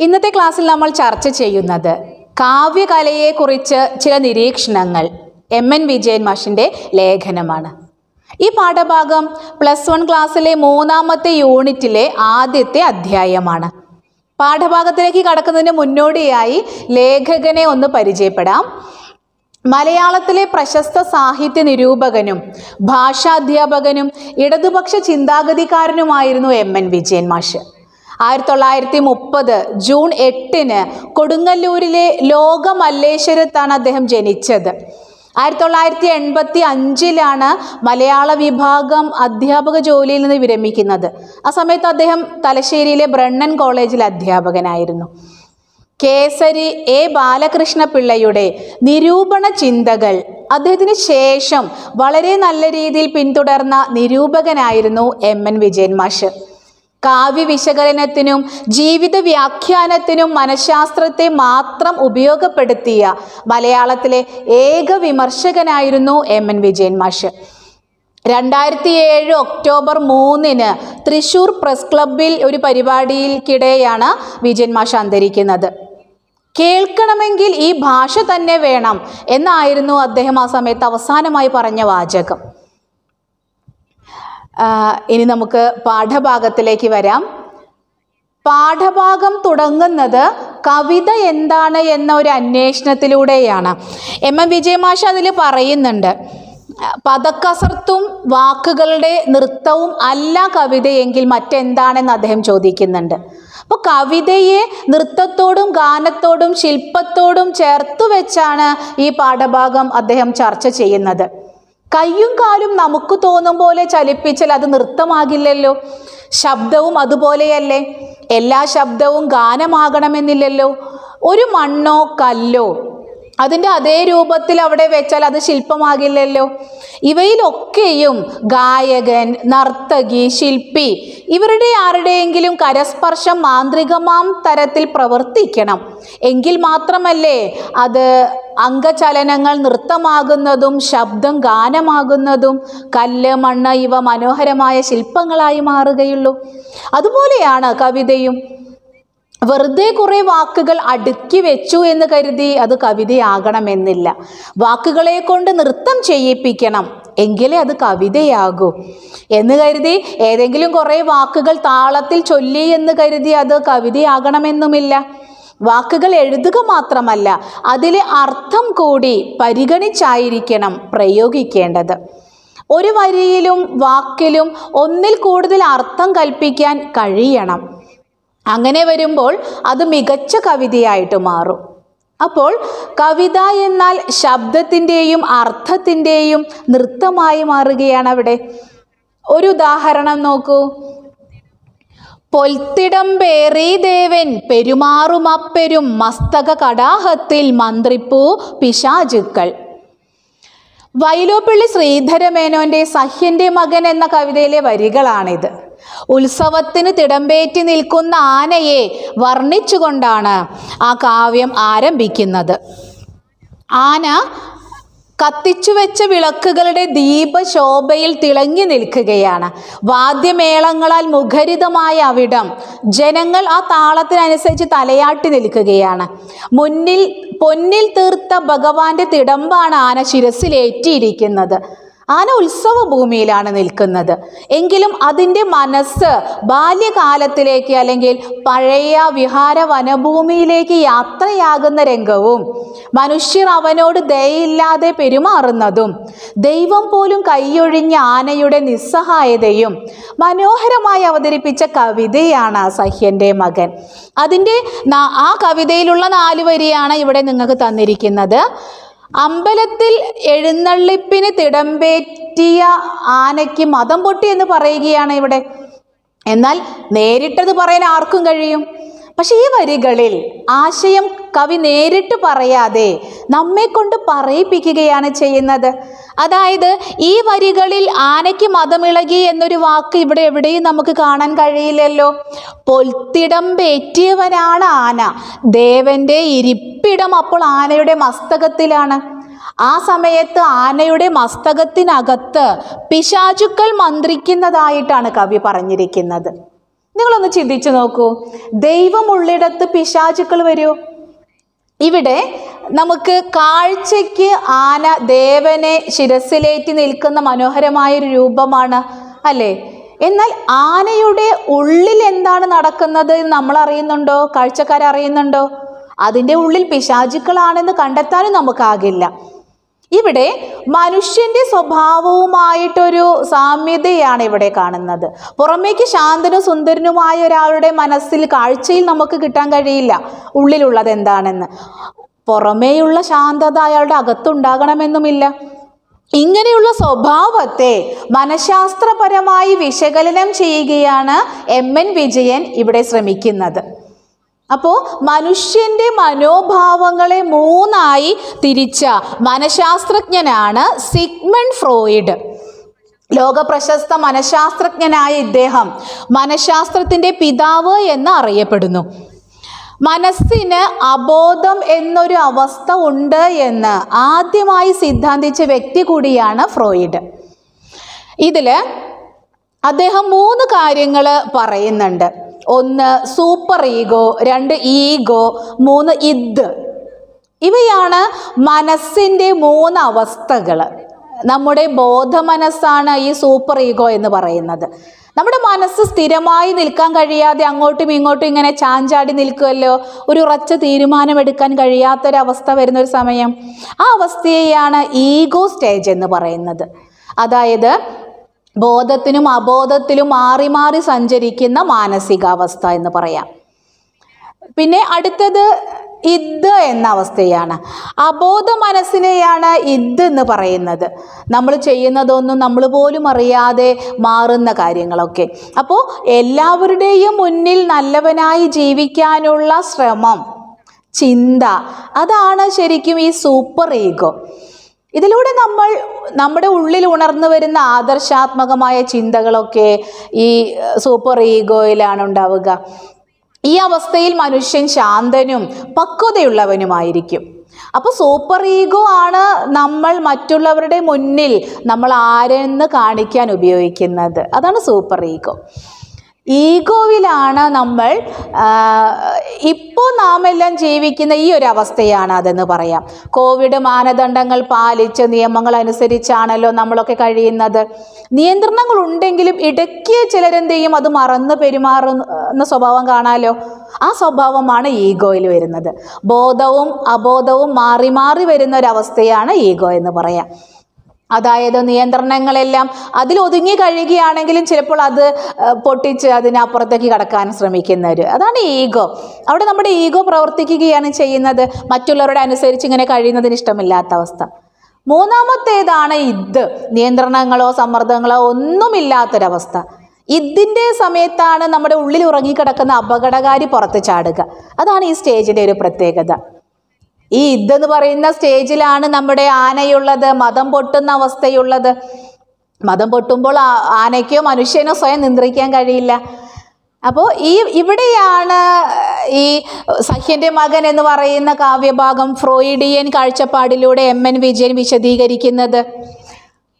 ഇന്നത്തെ ക്ലാസ്സിൽ നമ്മൾ ചർച്ച ചെയ്യുന്നത് കാവ്യകലയെക്കുറിച്ച് ചില നിരീക്ഷണങ്ങൾ എം എൻ വിജയൻ മാഷിന്റെ ലേഖനമാണ്. ഈ പാഠഭാഗം പ്ലസ് വൺ ക്ലാസ്സിലെ മൂന്നാമത്തെ യൂണിറ്റിലെ ആദ്യത്തെ അധ്യായമാണ്. പാഠഭാഗത്തിലേക്ക് കടക്കുന്നതിന് മുന്നോടിയായി ലേഖകനെ ഒന്ന് പരിചയപ്പെടാം. മലയാളത്തിലെ പ്രശസ്ത സാഹിത്യ നിരൂപകനും ഭാഷാധ്യാപകനും ഇടതുപക്ഷ ചിന്താഗതിക്കാരനുമായിരുന്നു എം എൻ വിജയൻ മാഷ്. ആയിരത്തി തൊള്ളായിരത്തി മുപ്പത് ജൂൺ എട്ടിന് കൊടുങ്ങല്ലൂരിലെ ലോക മല്ലേശ്വരത്താണ് അദ്ദേഹം ജനിച്ചത്. ആയിരത്തി തൊള്ളായിരത്തി എൺപത്തി അഞ്ചിലാണ് മലയാള വിഭാഗം അധ്യാപക ജോലിയിൽ നിന്ന് വിരമിക്കുന്നത്. ആ സമയത്ത് അദ്ദേഹം തലശ്ശേരിയിലെ ബ്രണ്ണൻ കോളേജിൽ അധ്യാപകനായിരുന്നു. കേസരി എ ബാലകൃഷ്ണ പിള്ളയുടെ നിരൂപണ ചിന്തകൾ അദ്ദേഹത്തിന് ശേഷം വളരെ നല്ല രീതിയിൽ പിന്തുടർന്ന നിരൂപകനായിരുന്നു എം എൻ വിജയൻ മാഷ്. കാവ്യ വിശകലനത്തിനും ജീവിത വ്യാഖ്യാനത്തിനും മനഃശാസ്ത്രത്തെ മാത്രം ഉപയോഗപ്പെടുത്തിയ മലയാളത്തിലെ ഏക വിമർശകനായിരുന്നു എം എൻ വിജയൻ മാഷ്. രണ്ടായിരത്തി ഏഴ് ഒക്ടോബർ മൂന്നിന് തൃശൂർ പ്രസ് ക്ലബിൽ ഒരു പരിപാടിയിൽക്കിടെയാണ് വിജയൻ മാഷ് അന്തരിക്കുന്നത്. കേൾക്കണമെങ്കിൽ ഈ ഭാഷ തന്നെ വേണം എന്നായിരുന്നു അദ്ദേഹം ആ സമയത്ത് അവസാനമായി പറഞ്ഞ വാചകം. ഇനി നമുക്ക് പാഠഭാഗത്തിലേക്ക് വരാം. പാഠഭാഗം തുടങ്ങുന്നത് കവിത എന്താണ് എന്ന ഒരു അന്വേഷണത്തിലൂടെയാണ്. എം എം വിജയമാഷ അതിൽ പറയുന്നുണ്ട് പദക്കസർത്തും വാക്കുകളുടെ നൃത്തവും അല്ല കവിതയെങ്കിൽ മറ്റെന്താണെന്ന് അദ്ദേഹം ചോദിക്കുന്നുണ്ട്. അപ്പോൾ കവിതയെ നൃത്തത്തോടും ഗാനത്തോടും ശില്പത്തോടും ചേർത്തു വെച്ചാണ് ഈ പാഠഭാഗം അദ്ദേഹം ചർച്ച ചെയ്യുന്നത്. കയ്യും കാലും നമുക്ക് തോന്നും പോലെ ചലിപ്പിച്ചാൽ അത് നൃത്തമാകില്ലല്ലോ. ശബ്ദവും അതുപോലെയല്ലേ. എല്ലാ ശബ്ദവും ഗാനമാകണമെന്നില്ലല്ലോ. ഒരു മണ്ണോ കല്ലോ അതിന്റെ അതേ രൂപത്തിൽ അവിടെ വെച്ചാൽ അത് ശില്പമാകില്ലല്ലോ. ഇവയിലൊക്കെയും ഗായകൻ നർത്തകി ശില്പി ഇവരുടെ ആരുടെയെങ്കിലും കരസ്പർശം മാന്ത്രികമാം തരത്തിൽ പ്രവർത്തിക്കണം. എങ്കിൽ മാത്രമല്ലേ അത് അംഗചലനങ്ങൾ നൃത്തമാകുന്നതും ശബ്ദം ഗാനമാകുന്നതും കല്ല് മണ്ണ് ഇവ മനോഹരമായ ശില്പങ്ങളായി മാറുകയുള്ളൂ. അതുപോലെയാണ് കവിതയും. വെറുതെ കുറേ വാക്കുകൾ അടുക്കി വെച്ചു എന്ന് കരുതി അത് കവിതയാകണമെന്നില്ല. വാക്കുകളെ കൊണ്ട് നൃത്തം ചെയ്യിപ്പിക്കണം എങ്കിലേ അത് കവിതയാകൂ. എന്ന് കരുതി ഏതെങ്കിലും കുറേ വാക്കുകൾ താളത്തിൽ ചൊല്ലി എന്ന് കരുതി അത് കവിതയാകണമെന്നുമില്ല. വാക്കുകൾ എഴുതുക മാത്രമല്ല അതിലെ അർത്ഥം കൂടി പരിഗണിച്ചായിരിക്കണം പ്രയോഗിക്കേണ്ടത്. ഒരു വരിയിലും വാക്കിലും ഒന്നിൽ കൂടുതൽ അർത്ഥം കൽപ്പിക്കാൻ കഴിയണം. അങ്ങനെ വരുമ്പോൾ അത് മികച്ച കവിതയായിട്ട് മാറും. അപ്പോൾ കവിത എന്നാൽ ശബ്ദത്തിന്റെയും അർത്ഥത്തിന്റെയും നൃത്തമായി മാറുകയാണ് അവിടെ. ഒരു ഉദാഹരണം നോക്കൂ. പൊൽത്തിടം പേറി ദേവൻ പെരുമാറുമപ്പെരും മസ്തക കടാഹത്തിൽ മന്ത്രിപ്പൂ പിശാചുക്കൾ. വൈലോപ്പിള്ളി ശ്രീധരമേനോന്റെ സഹ്യന്റെ മകൻ എന്ന കവിതയിലെ വരികളാണിത്. ഉത്സവത്തിന് തിടമ്പേറ്റി നിൽക്കുന്ന ആനയെ വർണിച്ചുകൊണ്ടാണ് ആ കാവ്യം ആരംഭിക്കുന്നത്. ആന കത്തിച്ചു വെച്ച വിളക്കുകളുടെ ദീപശോഭയിൽ തിളങ്ങി നിൽക്കുകയാണ്. വാദ്യമേളങ്ങളാൽ മുഖരിതമായ അവിടം. ജനങ്ങൾ ആ താളത്തിനനുസരിച്ച് തലയാട്ടി നിൽക്കുകയാണ്. മുന്നിൽ പൊന്നിൽ തീർത്ത ഭഗവാന്റെ തിടമ്പാണ് ആന ശിരസിലേറ്റിയിരിക്കുന്നത്. ആന ഉത്സവ ഭൂമിയിലാണ് നിൽക്കുന്നത്. എങ്കിലും അതിന്റെ മനസ്സ് ബാല്യകാലത്തിലേക്ക് അല്ലെങ്കിൽ പഴയ വിഹാര വനഭൂമിയിലേക്ക് യാത്രയാകുന്ന രംഗവും മനുഷ്യർ അവനോട് ദയയില്ലാതെ പെരുമാറുന്നതും ദൈവം പോലും കൈയൊഴിഞ്ഞ ആനയുടെ നിസ്സഹായതയും മനോഹരമായി അവതരിപ്പിച്ച കവിതയാണ് സഹ്യന്റെ മകൻ. അതിന്റെ ആ കവിതയിലുള്ള നാല് വരിയാണ് ഇവിടെ നിങ്ങൾക്ക് തന്നിരിക്കുന്നത്. അമ്പലത്തിൽ എഴുന്നള്ളിപ്പിന് തിടമ്പേറ്റിയ ആനയ്ക്ക് മതം പൊട്ടി എന്ന് പറയുകയാണ് ഇവിടെ. എന്നാൽ നേരിട്ടത് പറയാൻ ആർക്കും കഴിയും? പക്ഷെ ഈ വരികളിൽ ആശയം കവി നേരിട്ട് പറയാതെ നമ്മെ കൊണ്ട് പറയിപ്പിക്കുകയാണ് ചെയ്യുന്നത്. അതായത് ഈ വരികളിൽ ആനയ്ക്ക് മതമിളകി എന്നൊരു വാക്ക് ഇവിടെ എവിടെയും നമുക്ക് കാണാൻ കഴിയില്ലല്ലോ. പൊൽത്തിടം പേറ്റിയവനാണ് ആന. ദേവന്റെ ഇരിപ്പിടം അപ്പോൾ ആനയുടെ മസ്തകത്തിലാണ്. ആ സമയത്ത് ആനയുടെ മസ്തകത്തിനകത്ത് പിശാചുക്കൾ മന്ത്രിക്കുന്നതായിട്ടാണ് കവി പറഞ്ഞിരിക്കുന്നത്. നിങ്ങളൊന്ന് ചിന്തിച്ചു നോക്കൂ. ദൈവമുള്ളിടത്ത് പിശാചുക്കൾ വരൂ ഇവിടെ നമുക്ക് കാഴ്ചയ്ക്ക് ആന ദേവനെ ശിരസിലേറ്റി നിൽക്കുന്ന മനോഹരമായ ഒരു രൂപമാണ് അല്ലേ? എന്നാൽ ആനയുടെ ഉള്ളിൽ എന്താണ് നടക്കുന്നത് നമ്മൾ അറിയുന്നുണ്ടോ? കാഴ്ചക്കാർ അറിയുന്നുണ്ടോ അതിന്റെ ഉള്ളിൽ പിശാചുക്കളാണെന്ന് കണ്ടെത്താനും നമുക്കാകില്ല. ഇവിടെ മനുഷ്യന്റെ സ്വഭാവവുമായിട്ടൊരു സാമ്യതയാണ് ഇവിടെ കാണുന്നത്. പുറമേക്ക് ശാന്തനും സുന്ദരനുമായ ഒരാളുടെ മനസ്സിൽ കാഴ്ചയിൽ നമുക്ക് കിട്ടാൻ കഴിയില്ല. ഉള്ളിലുള്ളത് എന്താണെന്ന്. പുറമേയുള്ള ശാന്തത അയാളുടെ അകത്തുണ്ടാകണമെന്നുമില്ല. ഇങ്ങനെയുള്ള സ്വഭാവത്തെ മനഃശാസ്ത്രപരമായി വിശകലനം ചെയ്യുകയാണ് എം എൻ വിജയൻ ഇവിടെ ശ്രമിക്കുന്നത്. അപ്പോൾ മനുഷ്യന്റെ മനോഭാവങ്ങളെ മൂന്നായി തിരിച്ച മനഃശാസ്ത്രജ്ഞനാണ് സിഗ്മൺ ഫ്രോയിഡ്. ലോക പ്രശസ്ത മനഃശാസ്ത്രജ്ഞനായ ഇദ്ദേഹം മനഃശാസ്ത്രത്തിന്റെ പിതാവ് എന്ന് അറിയപ്പെടുന്നു. മനസ്സിന് അബോധം എന്നൊരു അവസ്ഥ ഉണ്ട് എന്ന് ആദ്യമായി സിദ്ധാന്തിച്ച വ്യക്തി കൂടിയാണ് ഫ്രോയിഡ്. ഇതിൽ അദ്ദേഹം മൂന്ന് കാര്യങ്ങൾ പറയുന്നുണ്ട്. ഒന്ന് സൂപ്പർ ഈഗോ രണ്ട് ഈഗോ മൂന്ന് ഇദ് ഇവയാണ് മനസ്സിന്റെ മൂന്ന് അവസ്ഥകൾ നമ്മുടെ ബോധ മനസ്സാണ് ഈ സൂപ്പർ ഈഗോ എന്ന് പറയുന്നത്. നമ്മുടെ മനസ്സ് സ്ഥിരമായി നിൽക്കാൻ കഴിയാതെ അങ്ങോട്ടും ഇങ്ങോട്ടും ഇങ്ങനെ ചാഞ്ചാടി നിൽക്കുമല്ലോ ഒരു ഉറച്ച തീരുമാനമെടുക്കാൻ കഴിയാത്തൊരവസ്ഥ വരുന്ന ഒരു സമയം. ആ അവസ്ഥയെയാണ് ഈഗോ സ്റ്റേജ് എന്ന് പറയുന്നത്. അതായത് ബോധത്തിനും അബോധത്തിലും മാറി മാറി സഞ്ചരിക്കുന്ന മാനസികാവസ്ഥ എന്ന് പറയാം. പിന്നെ അടുത്തത് ഇദ് എന്ന അവസ്ഥയാണ്. അബോധ മനസ്സിനെയാണ് ഇദ് എന്ന് പറയുന്നത്. നമ്മൾ ചെയ്യുന്നതൊന്നും നമ്മൾ പോലും അറിയാതെ മാറുന്ന കാര്യങ്ങളൊക്കെ. അപ്പോൾ എല്ലാവരുടെയും മുന്നിൽ നല്ലവനായി ജീവിക്കാനുള്ള ശ്രമം ചിന്ത അതാണ് ശരിക്കും ഈ സൂപ്പർ ഈഗോ. ഇതിലൂടെ നമ്മൾ നമ്മുടെ ഉള്ളിൽ ഉണർന്നു വരുന്ന ആദർശാത്മകമായ ചിന്തകളൊക്കെ ഈ സൂപ്പർ ഈഗോയിലാണ് ഉണ്ടാവുക. ഈ അവസ്ഥയിൽ മനുഷ്യൻ ശാന്തനും പക്വതയുള്ളവനുമായിരിക്കും. അപ്പോൾ സൂപ്പർ ഈഗോ ആണ് നമ്മൾ മറ്റുള്ളവരുടെ മുന്നിൽ നമ്മൾ ആരെന്ന് കാണിക്കാൻ ഉപയോഗിക്കുന്നത്. അതാണ് സൂപ്പർ ഈഗോ. ഈഗോവിലാണ് നമ്മൾ ഇപ്പോൾ നാം എല്ലാം ജീവിക്കുന്ന ഈ ഒരു അവസ്ഥയാണ് അതെന്ന് പറയാം. കോവിഡ് മാനദണ്ഡങ്ങൾ പാലിച്ച് നിയമങ്ങൾ അനുസരിച്ചാണല്ലോ നമ്മളൊക്കെ കഴിയുന്നത്. നിയന്ത്രണങ്ങൾ ഉണ്ടെങ്കിലും ഇടയ്ക്ക് ചിലരെന്ത് ചെയ്യും അത് മറന്ന് പെരുമാറുന്ന സ്വഭാവം കാണാലോ? ആ സ്വഭാവമാണ് ഈഗോയിൽ വരുന്നത്. ബോധവും അബോധവും മാറി മാറി വരുന്ന ഒരവസ്ഥയാണ് ഈഗോ എന്ന് പറയാം. അതായത് നിയന്ത്രണങ്ങളെല്ലാം അതിൽ ഒതുങ്ങി കഴിയുകയാണെങ്കിലും ചിലപ്പോൾ അത് പൊട്ടിച്ച് അതിനപ്പുറത്തേക്ക് കടക്കാൻ ശ്രമിക്കുന്നവർ അതാണ് ഈഗോ. അവിടെ നമ്മുടെ ഈഗോ പ്രവർത്തിക്കുകയാണ് ചെയ്യുന്നത്. മറ്റുള്ളവരോട് അനുസരിച്ച് ഇങ്ങനെ കഴിയുന്നതിന് ഇഷ്ടമില്ലാത്ത അവസ്ഥ. മൂന്നാമത്തേതാണ് ഇത്. നിയന്ത്രണങ്ങളോ സമ്മർദ്ദങ്ങളോ ഒന്നുമില്ലാത്തൊരവസ്ഥ. ഇതിന്റെ സമയത്താണ് നമ്മുടെ ഉള്ളിൽ ഉറങ്ങിക്കിടക്കുന്ന അപകടകാരി പുറത്ത് ചാടുക. അതാണ് ഈ സ്റ്റേജിന്റെ ഒരു പ്രത്യേകത. ഈ ഇതെന്ന് പറയുന്ന സ്റ്റേജിലാണ് നമ്മുടെ ആനയുള്ളത്. മതം പൊട്ടുന്ന അവസ്ഥയുള്ളത്. മതം പൊട്ടുമ്പോൾ ആനയ്ക്കോ മനുഷ്യനോ സ്വയം നിയന്ത്രിക്കാൻ കഴിയില്ല. അപ്പോൾ ഈ ഇവിടെയാണ് ഈ സഹ്യന്റെ മകൻ എന്ന് പറയുന്ന കാവ്യഭാഗം ഫ്രോയിഡിയൻ കാഴ്ചപ്പാടിലൂടെ എം എൻ വിജയൻ വിശദീകരിക്കുന്നത്.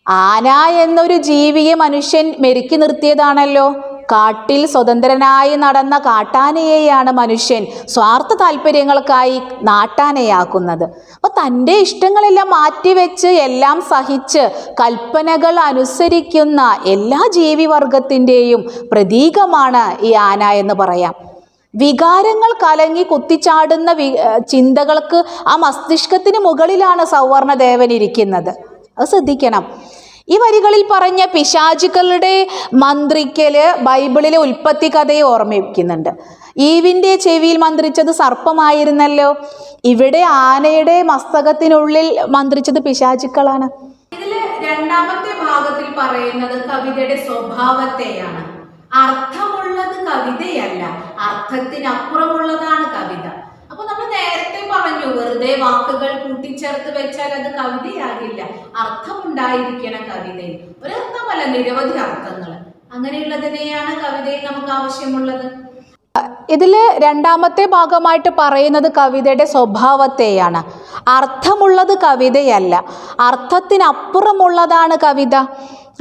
ആന എന്നൊരു ജീവിയെ മനുഷ്യൻ മെരുക്കി നിർത്തിയതാണല്ലോ. കാട്ടിൽ സ്വതന്ത്രനായി നടന്ന കാട്ടാനയെയാണ് മനുഷ്യൻ സ്വാർത്ഥ താല്പര്യങ്ങൾക്കായി നാട്ടാനയാക്കുന്നത്. അപ്പോൾ തന്റെ ഇഷ്ടങ്ങളെല്ലാം മാറ്റിവെച്ച് എല്ലാം സഹിച്ച് കൽപ്പനകൾ അനുസരിക്കുന്ന എല്ലാ ജീവിവർഗത്തിന്റെയും പ്രതീകമാണ് ഈ ആന എന്ന് പറയാം. വികാരങ്ങൾ കലങ്ങി കുത്തിച്ചാടുന്ന വി ചിന്തകൾക്ക് ആ മസ്തിഷ്കത്തിന് മുകളിലാണ് സൗവർണദേവൻ ഇരിക്കുന്നത്. അത് ശ്രദ്ധിക്കണം. ഈ വരികളിൽ പറഞ്ഞ പിശാചുക്കളുടെ മന്ത്രിക്കൽ ബൈബിളിലെ ഉൽപ്പത്തി കഥയെ ഓർമ്മിപ്പിക്കുന്നുണ്ട്. ഈവിന്റെ ചെവിയിൽ മന്ത്രിച്ചത് സർപ്പമായിരുന്നല്ലോ. ഇവിടെ ആനയുടെ മസ്തകത്തിനുള്ളിൽ മന്ത്രിച്ചത് പിശാചുക്കളാണ്. രണ്ടാമത്തെ ഭാഗത്തിൽ പറയുന്നത് കവിതയുടെ സ്വഭാവത്തെയാണ്. അർത്ഥമുള്ളത് കവിതയല്ല അർത്ഥത്തിനപ്പുറമുള്ളതാണ് കവിത. നേരത്തെ പറഞ്ഞു വെറുതെ വാക്കുകൾ കൂട്ടിച്ചേർത്ത് വെച്ചാൽ അത് കവിതയാകില്ല. അർത്ഥമുണ്ടായിരിക്കണം കവിതയിൽ. ഒരർത്ഥമല്ല നിരവധി അർത്ഥങ്ങൾ. അങ്ങനെയുള്ളതിനെയാണ് കവിതയിൽ നമുക്ക് ആവശ്യമുള്ളത്. ഇതിൽ രണ്ടാമത്തെ ഭാഗമായിട്ട് പറയുന്നത് കവിതയുടെ സ്വഭാവത്തെയാണ്. അർത്ഥമുള്ളത് കവിതയല്ല. അർത്ഥത്തിനപ്പുറമുള്ളതാണ് കവിത.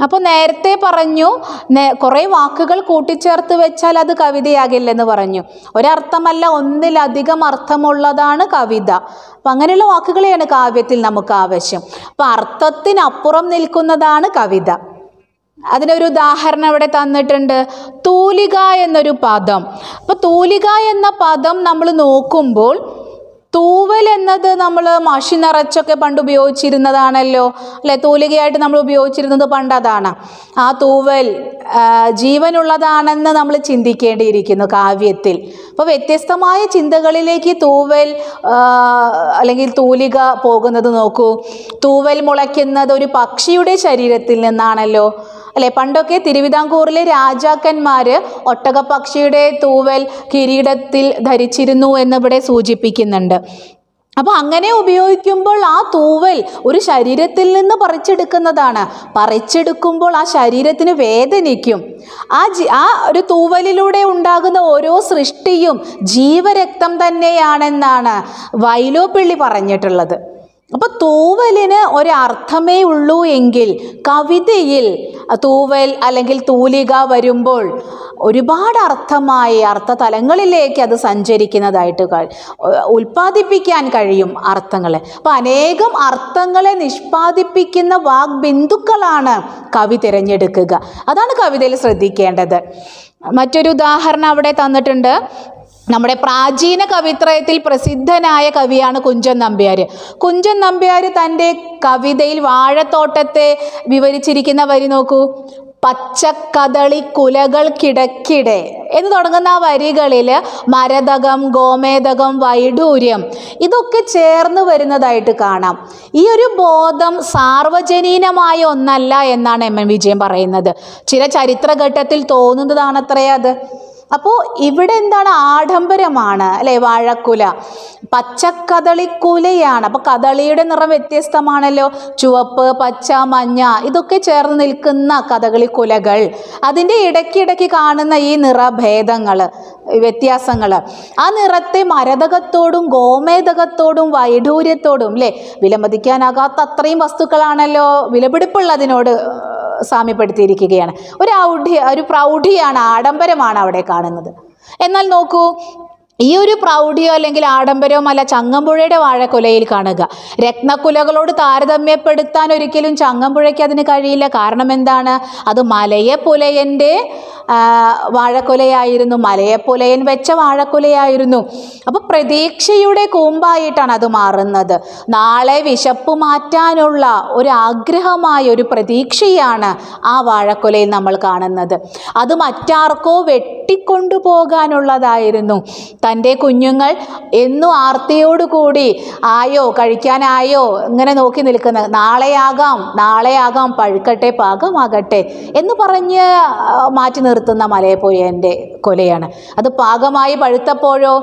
അപ്പോൾ നേരത്തെ പറഞ്ഞു കുറേ വാക്കുകൾ കൂട്ടിച്ചേർത്ത് വെച്ചാൽ അത് കവിതയാകില്ലെന്ന് പറഞ്ഞു. ഒരർത്ഥമല്ല ഒന്നിലധികം അർത്ഥമുള്ളതാണ് കവിത. അപ്പം അങ്ങനെയുള്ള വാക്കുകളെയാണ് കാവ്യത്തിൽ നമുക്ക് ആവശ്യം. അപ്പം അർത്ഥത്തിനപ്പുറം നിൽക്കുന്നതാണ് കവിത. അതിനൊരു ഉദാഹരണം ഇവിടെ തന്നിട്ടുണ്ട്. തൂലിക എന്നൊരു പദം. അപ്പോൾ തൂലിക എന്ന പദം നമ്മൾ നോക്കുമ്പോൾ തൂവൽ എന്നത് നമ്മൾ മഷി നിറച്ചൊക്കെ പണ്ട് ഉപയോഗിച്ചിരുന്നതാണല്ലോ. അല്ലെ? തൂലികയായിട്ട് നമ്മൾ ഉപയോഗിച്ചിരുന്നത് പണ്ട് അതാണ്. ആ തൂവൽ ജീവനുള്ളതാണെന്ന് നമ്മൾ ചിന്തിക്കേണ്ടിയിരിക്കുന്നു കാവ്യത്തിൽ. അപ്പോൾ വ്യത്യസ്തമായ ചിന്തകളിലേക്ക് തൂവൽ അല്ലെങ്കിൽ തൂലിക പോകുന്നത് നോക്കൂ. തൂവൽ മുളയ്ക്കുന്നത് ഒരു പക്ഷിയുടെ ശരീരത്തിൽ നിന്നാണല്ലോ. അല്ലെ? പണ്ടൊക്കെ തിരുവിതാംകൂറിലെ രാജാക്കന്മാര് ഒട്ടകപ്പക്ഷിയുടെ തൂവൽ കിരീടത്തിൽ ധരിച്ചിരുന്നു എന്നിവിടെ സൂചിപ്പിക്കുന്നുണ്ട്. അപ്പോൾ അങ്ങനെ ഉപയോഗിക്കുമ്പോൾ ആ തൂവൽ ഒരു ശരീരത്തിൽ നിന്ന് പറിച്ചെടുക്കുന്നതാണ്. പറിച്ചെടുക്കുമ്പോൾ ആ ശരീരത്തിന് വേദനിക്കും. ആ ജി ആ ഒരു തൂവലിലൂടെ ഉണ്ടാകുന്ന ഓരോ സൃഷ്ടിയും ജീവരക്തം തന്നെയാണെന്നാണ് വൈലോപ്പിള്ളി പറഞ്ഞിട്ടുള്ളത്. അപ്പോൾ തൂവലിന് ഒരർത്ഥമേ ഉള്ളൂ എങ്കിൽ കവിതയിൽ തൂവൽ അല്ലെങ്കിൽ തൂലിക വരുമ്പോൾ ഒരുപാട് അർത്ഥമായി അർത്ഥ തലങ്ങളിലേക്ക് അത് സഞ്ചരിക്കുന്നതായിട്ട് ഉൽപ്പാദിപ്പിക്കാൻ കഴിയും അർത്ഥങ്ങളെ. അപ്പോൾ അനേകം അർത്ഥങ്ങളെ നിഷ്പാദിപ്പിക്കുന്ന വാഗ്ബിന്ദുക്കളാണ് കവി തിരഞ്ഞെടുക്കുക. അതാണ് കവിതയിൽ ശ്രദ്ധിക്കേണ്ടത്. മറ്റൊരു ഉദാഹരണം അവിടെ തന്നിട്ടുണ്ട്. നമ്മുടെ പ്രാചീന കവിത്രയത്തിൽ പ്രസിദ്ധനായ കവിയാണ് കുഞ്ചൻ നമ്പ്യാർ കുഞ്ചൻ നമ്പ്യാർ തന്റെ കവിതയിൽ വാഴത്തോട്ടത്തെ വിവരിച്ചിരിക്കുന്ന വരി നോക്കൂ. പച്ചക്കദളി കുലകൾക്കിടക്കിടെ എന്ന് തുടങ്ങുന്ന ആ വരികളിൽ മരതകം ഗോമേതകം വൈഡൂര്യം ഇതൊക്കെ ചേർന്ന് വരുന്നതായിട്ട് കാണാം. ഈ ഒരു ബോധം സാർവജനീനമായ ഒന്നല്ല എന്നാണ് എം എൻ വിജയൻ പറയുന്നത്. ചില ചരിത്രഘട്ടത്തിൽ തോന്നുന്നതാണത്രേ അത്. അപ്പോൾ ഇവിടെ എന്താണ് ആഡംബരമാണ് അല്ലേ? വാഴക്കുല. പച്ചക്കദളിക്കുലയാണ്. അപ്പോൾ കദളിയുടെ നിറം വ്യത്യസ്തമാണല്ലോ. ചുവപ്പ് പച്ച മഞ്ഞ ഇതൊക്കെ ചേർന്ന് നിൽക്കുന്ന കഥകളിക്കുലകൾ അതിന്റെ ഇടയ്ക്കിടയ്ക്ക് കാണുന്ന ഈ നിറഭേദങ്ങൾ. വ്യത്യാസങ്ങൾ ആ നിറത്തെ മരതകത്തോടും ഗോമേതകത്തോടും വൈഢൂര്യത്തോടും അല്ലേ വിലമതിക്കാനാകാത്ത അത്രയും വസ്തുക്കളാണല്ലോ വിലപിടിപ്പുള്ളതിനോട് സാമ്യപ്പെടുത്തിയിരിക്കുകയാണ്. ഒരു ഔഢ്യ ഒരു പ്രൗഢിയാണ് ആഡംബരമാണ് അവിടെ കാണുന്നത്. എന്നാൽ നോക്കൂ ഈ ഒരു പ്രൗഢിയോ അല്ലെങ്കിൽ ആഡംബരവും അല്ല ചങ്ങമ്പുഴയുടെ വാഴക്കുലയിൽ കാണുക. രത്നക്കുലകളോട് താരതമ്യപ്പെടുത്താൻ ഒരിക്കലും ചങ്ങമ്പുഴയ്ക്ക് അതിന് കഴിയില്ല. കാരണം എന്താണ്? അത് മലയപ്പുലയന്റെ വാഴക്കുലയായിരുന്നു. മലയപ്പുലയൻ വെച്ച വാഴക്കുലയായിരുന്നു. അപ്പോൾ പ്രതീക്ഷയുടെ കൂമ്പായിട്ടാണ് അത് മാറുന്നത്. നാളെ വിശപ്പ് മാറ്റാനുള്ള ഒരു ആഗ്രഹമായ ഒരു പ്രതീക്ഷയാണ് ആ വാഴക്കുലയിൽ നമ്മൾ കാണുന്നത്. അത് മറ്റാർക്കോ വെട്ടിക്കൊണ്ടു പോകാനുള്ളതായിരുന്നു തന്റെ കുഞ്ഞുങ്ങൾ എന്നും ആർത്തിയോടുകൂടി ആയോ കഴിക്കാനായോ? ഇങ്ങനെ നോക്കി നിൽക്കുന്ന നാളെയാകാം നാളെയാകാം പഴുക്കട്ടെ പാകമാകട്ടെ എന്ന് പറഞ്ഞ് മാറ്റി നിർത്തുന്ന മലയപ്പോയന്റെ കൊലയാണ്. അത് പാകമായി പഴുത്തപ്പോഴോ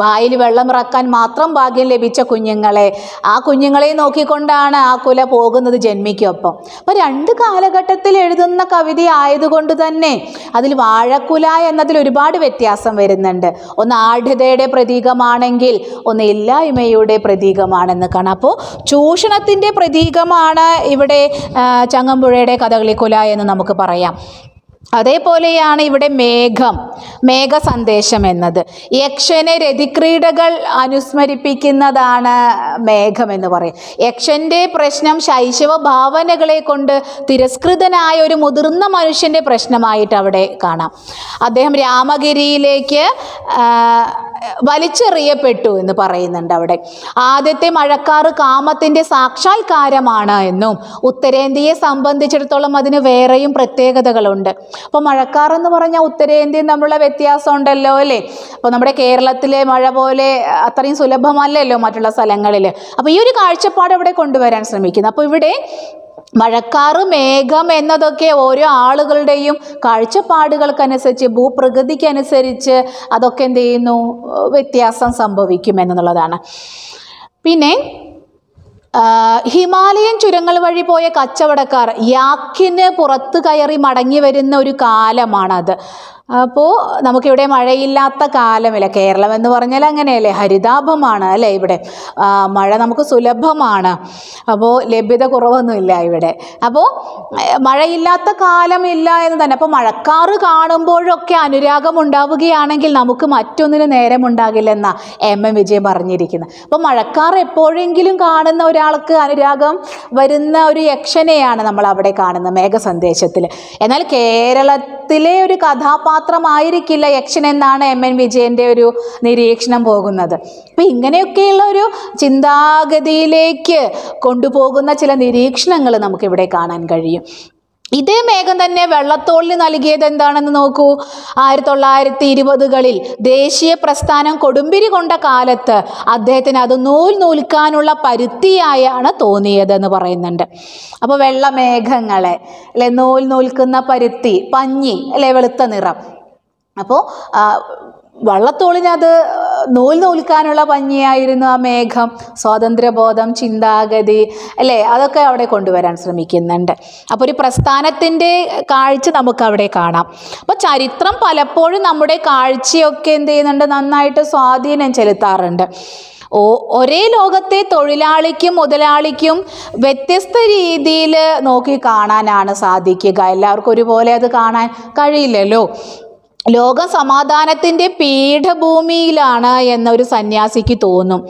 വായിൽ വെള്ളം ഇറക്കാൻ മാത്രം ഭാഗ്യം ലഭിച്ച കുഞ്ഞുങ്ങളെ. ആ കുഞ്ഞുങ്ങളെ നോക്കിക്കൊണ്ടാണ് ആ കുല പോകുന്നത് ജന്മിക്കൊപ്പം. അപ്പം രണ്ട് കാലഘട്ടത്തിൽ എഴുതുന്ന കവിത ആയതുകൊണ്ട് തന്നെ അതിൽ വാഴക്കുല എന്നതിൽ ഒരുപാട് വ്യത്യാസം വരുന്നുണ്ട്. ഒന്ന് ആഢ്യതയുടെ പ്രതീകമാണെങ്കിൽ ഒന്ന് ഇല്ലായ്മയുടെ പ്രതീകമാണെന്ന് കാണാം. അപ്പോൾ ചൂഷണത്തിന്റെ പ്രതീകമാണ് ഇവിടെ ചങ്ങമ്പുഴയുടെ കഥകളിക്കുല എന്ന് നമുക്ക് പറയാം. അതേപോലെയാണ് ഇവിടെ മേഘം മേഘ സന്ദേശം എന്നത്. യക്ഷനെ രതിക്രീഡകൾ അനുസ്മരിപ്പിക്കുന്നതാണ് മേഘം എന്ന് പറയും. യക്ഷന്റെ പ്രശ്നം ശൈശവ ഭാവനകളെ കൊണ്ട് തിരസ്കൃതനായ ഒരു മുതിർന്ന മനുഷ്യന്റെ പ്രശ്നമായിട്ട് അവിടെ കാണാം. അദ്ദേഹം രാമഗിരിയിലേക്ക് വലിച്ചെറിയപ്പെട്ടു എന്ന് പറയുന്നുണ്ട് അവിടെ. ആദ്യത്തെ മഴക്കാറ് കാമത്തിന്റെ സാക്ഷാത്കാരമാണ് എന്നും ഉത്തരേന്ത്യയെ സംബന്ധിച്ചിടത്തോളം അതിന് വേറെയും പ്രത്യേകതകളുണ്ട്. അപ്പോൾ മഴക്കാർ എന്ന് പറഞ്ഞാൽ ഉത്തരേന്ത്യയും തമ്മിലുള്ള വ്യത്യാസം ഉണ്ടല്ലോ അല്ലേ? അപ്പോൾ നമ്മുടെ കേരളത്തിലെ മഴ പോലെ അത്രയും സുലഭമല്ലല്ലോ മറ്റുള്ള സ്ഥലങ്ങളിൽ അപ്പോൾ ഈ ഒരു കാഴ്ചപ്പാട് അവിടെ കൊണ്ടുവരാൻ ശ്രമിക്കുന്നു. അപ്പോൾ ഇവിടെ മഴക്കാറ് മേഘം എന്നതൊക്കെ ഓരോ ആളുകളുടെയും കാഴ്ചപ്പാടുകൾക്കനുസരിച്ച് ഭൂപ്രകൃതിക്കനുസരിച്ച് അതൊക്കെ എന്ത് ചെയ്യുന്നു? വ്യത്യാസം സംഭവിക്കും എന്നുള്ളതാണ്. പിന്നെ ഹിമാലയൻ ചുരങ്ങൾ വഴി പോയ കച്ചവടക്കാർ യാക്കിന് പുറത്ത് കയറി മടങ്ങി വരുന്ന ഒരു കാലമാണത്. അപ്പോൾ നമുക്കിവിടെ മഴയില്ലാത്ത കാലമില്ല. കേരളം എന്ന് പറഞ്ഞാൽ അങ്ങനെയല്ലേ? ഹരിതാഭമാണ് അല്ലേ ഇവിടെ? മഴ നമുക്ക് സുലഭമാണ്. അപ്പോൾ ലഭ്യത കുറവൊന്നുമില്ല ഇവിടെ. അപ്പോൾ മഴയില്ലാത്ത കാലമില്ല എന്ന് തന്നെ. അപ്പോൾ മഴക്കാറ് കാണുമ്പോഴൊക്കെ അനുരാഗം ഉണ്ടാവുകയാണെങ്കിൽ നമുക്ക് മറ്റൊന്നിന് നേരമുണ്ടാകില്ലെന്ന എം എം വിജയൻ പറഞ്ഞിരിക്കുന്നത്. അപ്പോൾ മഴക്കാർ എപ്പോഴെങ്കിലും കാണുന്ന ഒരാൾക്ക് അനുരാഗം വരുന്ന ഒരു യക്ഷനെയാണ് നമ്മൾ അവിടെ കാണുന്നത് മേഘസന്ദേശത്തിൽ എന്നാൽ കേരളത്തിലെ ഒരു കഥാപാത്രമായിരിക്കില്ല യക്ഷൻ എന്നാണ് എം എൻ വിജയന്റെ ഒരു നിരീക്ഷണം പോകുന്നത്. അപ്പം ഇങ്ങനെയൊക്കെയുള്ള ഒരു ചിന്താഗതിയിലേക്ക് കൊണ്ടുപോകുന്ന ചില നിരീക്ഷണങ്ങൾ നമുക്കിവിടെ കാണാൻ കഴിയും. ഇതേ മേഘം തന്നെ വെള്ളത്തോളിന് നൽകിയത് എന്താണെന്ന് നോക്കൂ. ആയിരത്തി തൊള്ളായിരത്തി ഇരുപതുകളിൽ ദേശീയ പ്രസ്ഥാനം കൊടുമ്പിരി കൊണ്ട കാലത്ത് അദ്ദേഹത്തിന് അത് നൂൽ നൂൽക്കാനുള്ള പരുത്തിയായാണ് തോന്നിയതെന്ന് പറയുന്നുണ്ട്. അപ്പോൾ വെള്ളമേഘങ്ങളെ അല്ലെ നൂൽ നൂൽക്കുന്ന പരുത്തി പഞ്ഞി അല്ലെ വെളുത്ത നിറം. അപ്പോൾ വള്ളത്തോളിനത് നൂൽ നൂൽക്കാനുള്ള ഭംഗിയായിരുന്നു ആ മേഘം. സ്വാതന്ത്ര്യബോധം ചിന്താഗതി അല്ലേ? അതൊക്കെ അവിടെ കൊണ്ടുവരാൻ ശ്രമിക്കുന്നുണ്ട്. അപ്പോൾ ഒരു പ്രസ്ഥാനത്തിന്റെ കാഴ്ച നമുക്ക് അവിടെ കാണാം. അപ്പോൾ ചരിത്രം പലപ്പോഴും നമ്മുടെ കാഴ്ചയൊക്കെ എന്ത് ചെയ്യുന്നുണ്ട്? നന്നായിട്ട് സ്വാധീനം ചെലുത്താറുണ്ട്. ഓ ഒരേ ലോകത്തെ തൊഴിലാളിക്കും മുതലാളിക്കും വ്യത്യസ്ത രീതിയിൽ നോക്കി കാണാനാണ് സാധിക്കുക. എല്ലാവർക്കും ഒരുപോലെ അത് കാണാൻ കഴിയില്ലല്ലോ. ലോകം സമാധാനത്തിന്റെ പീഠഭൂമിയിലാണ് എന്നൊരു സന്യാസിക്ക് തോന്നും.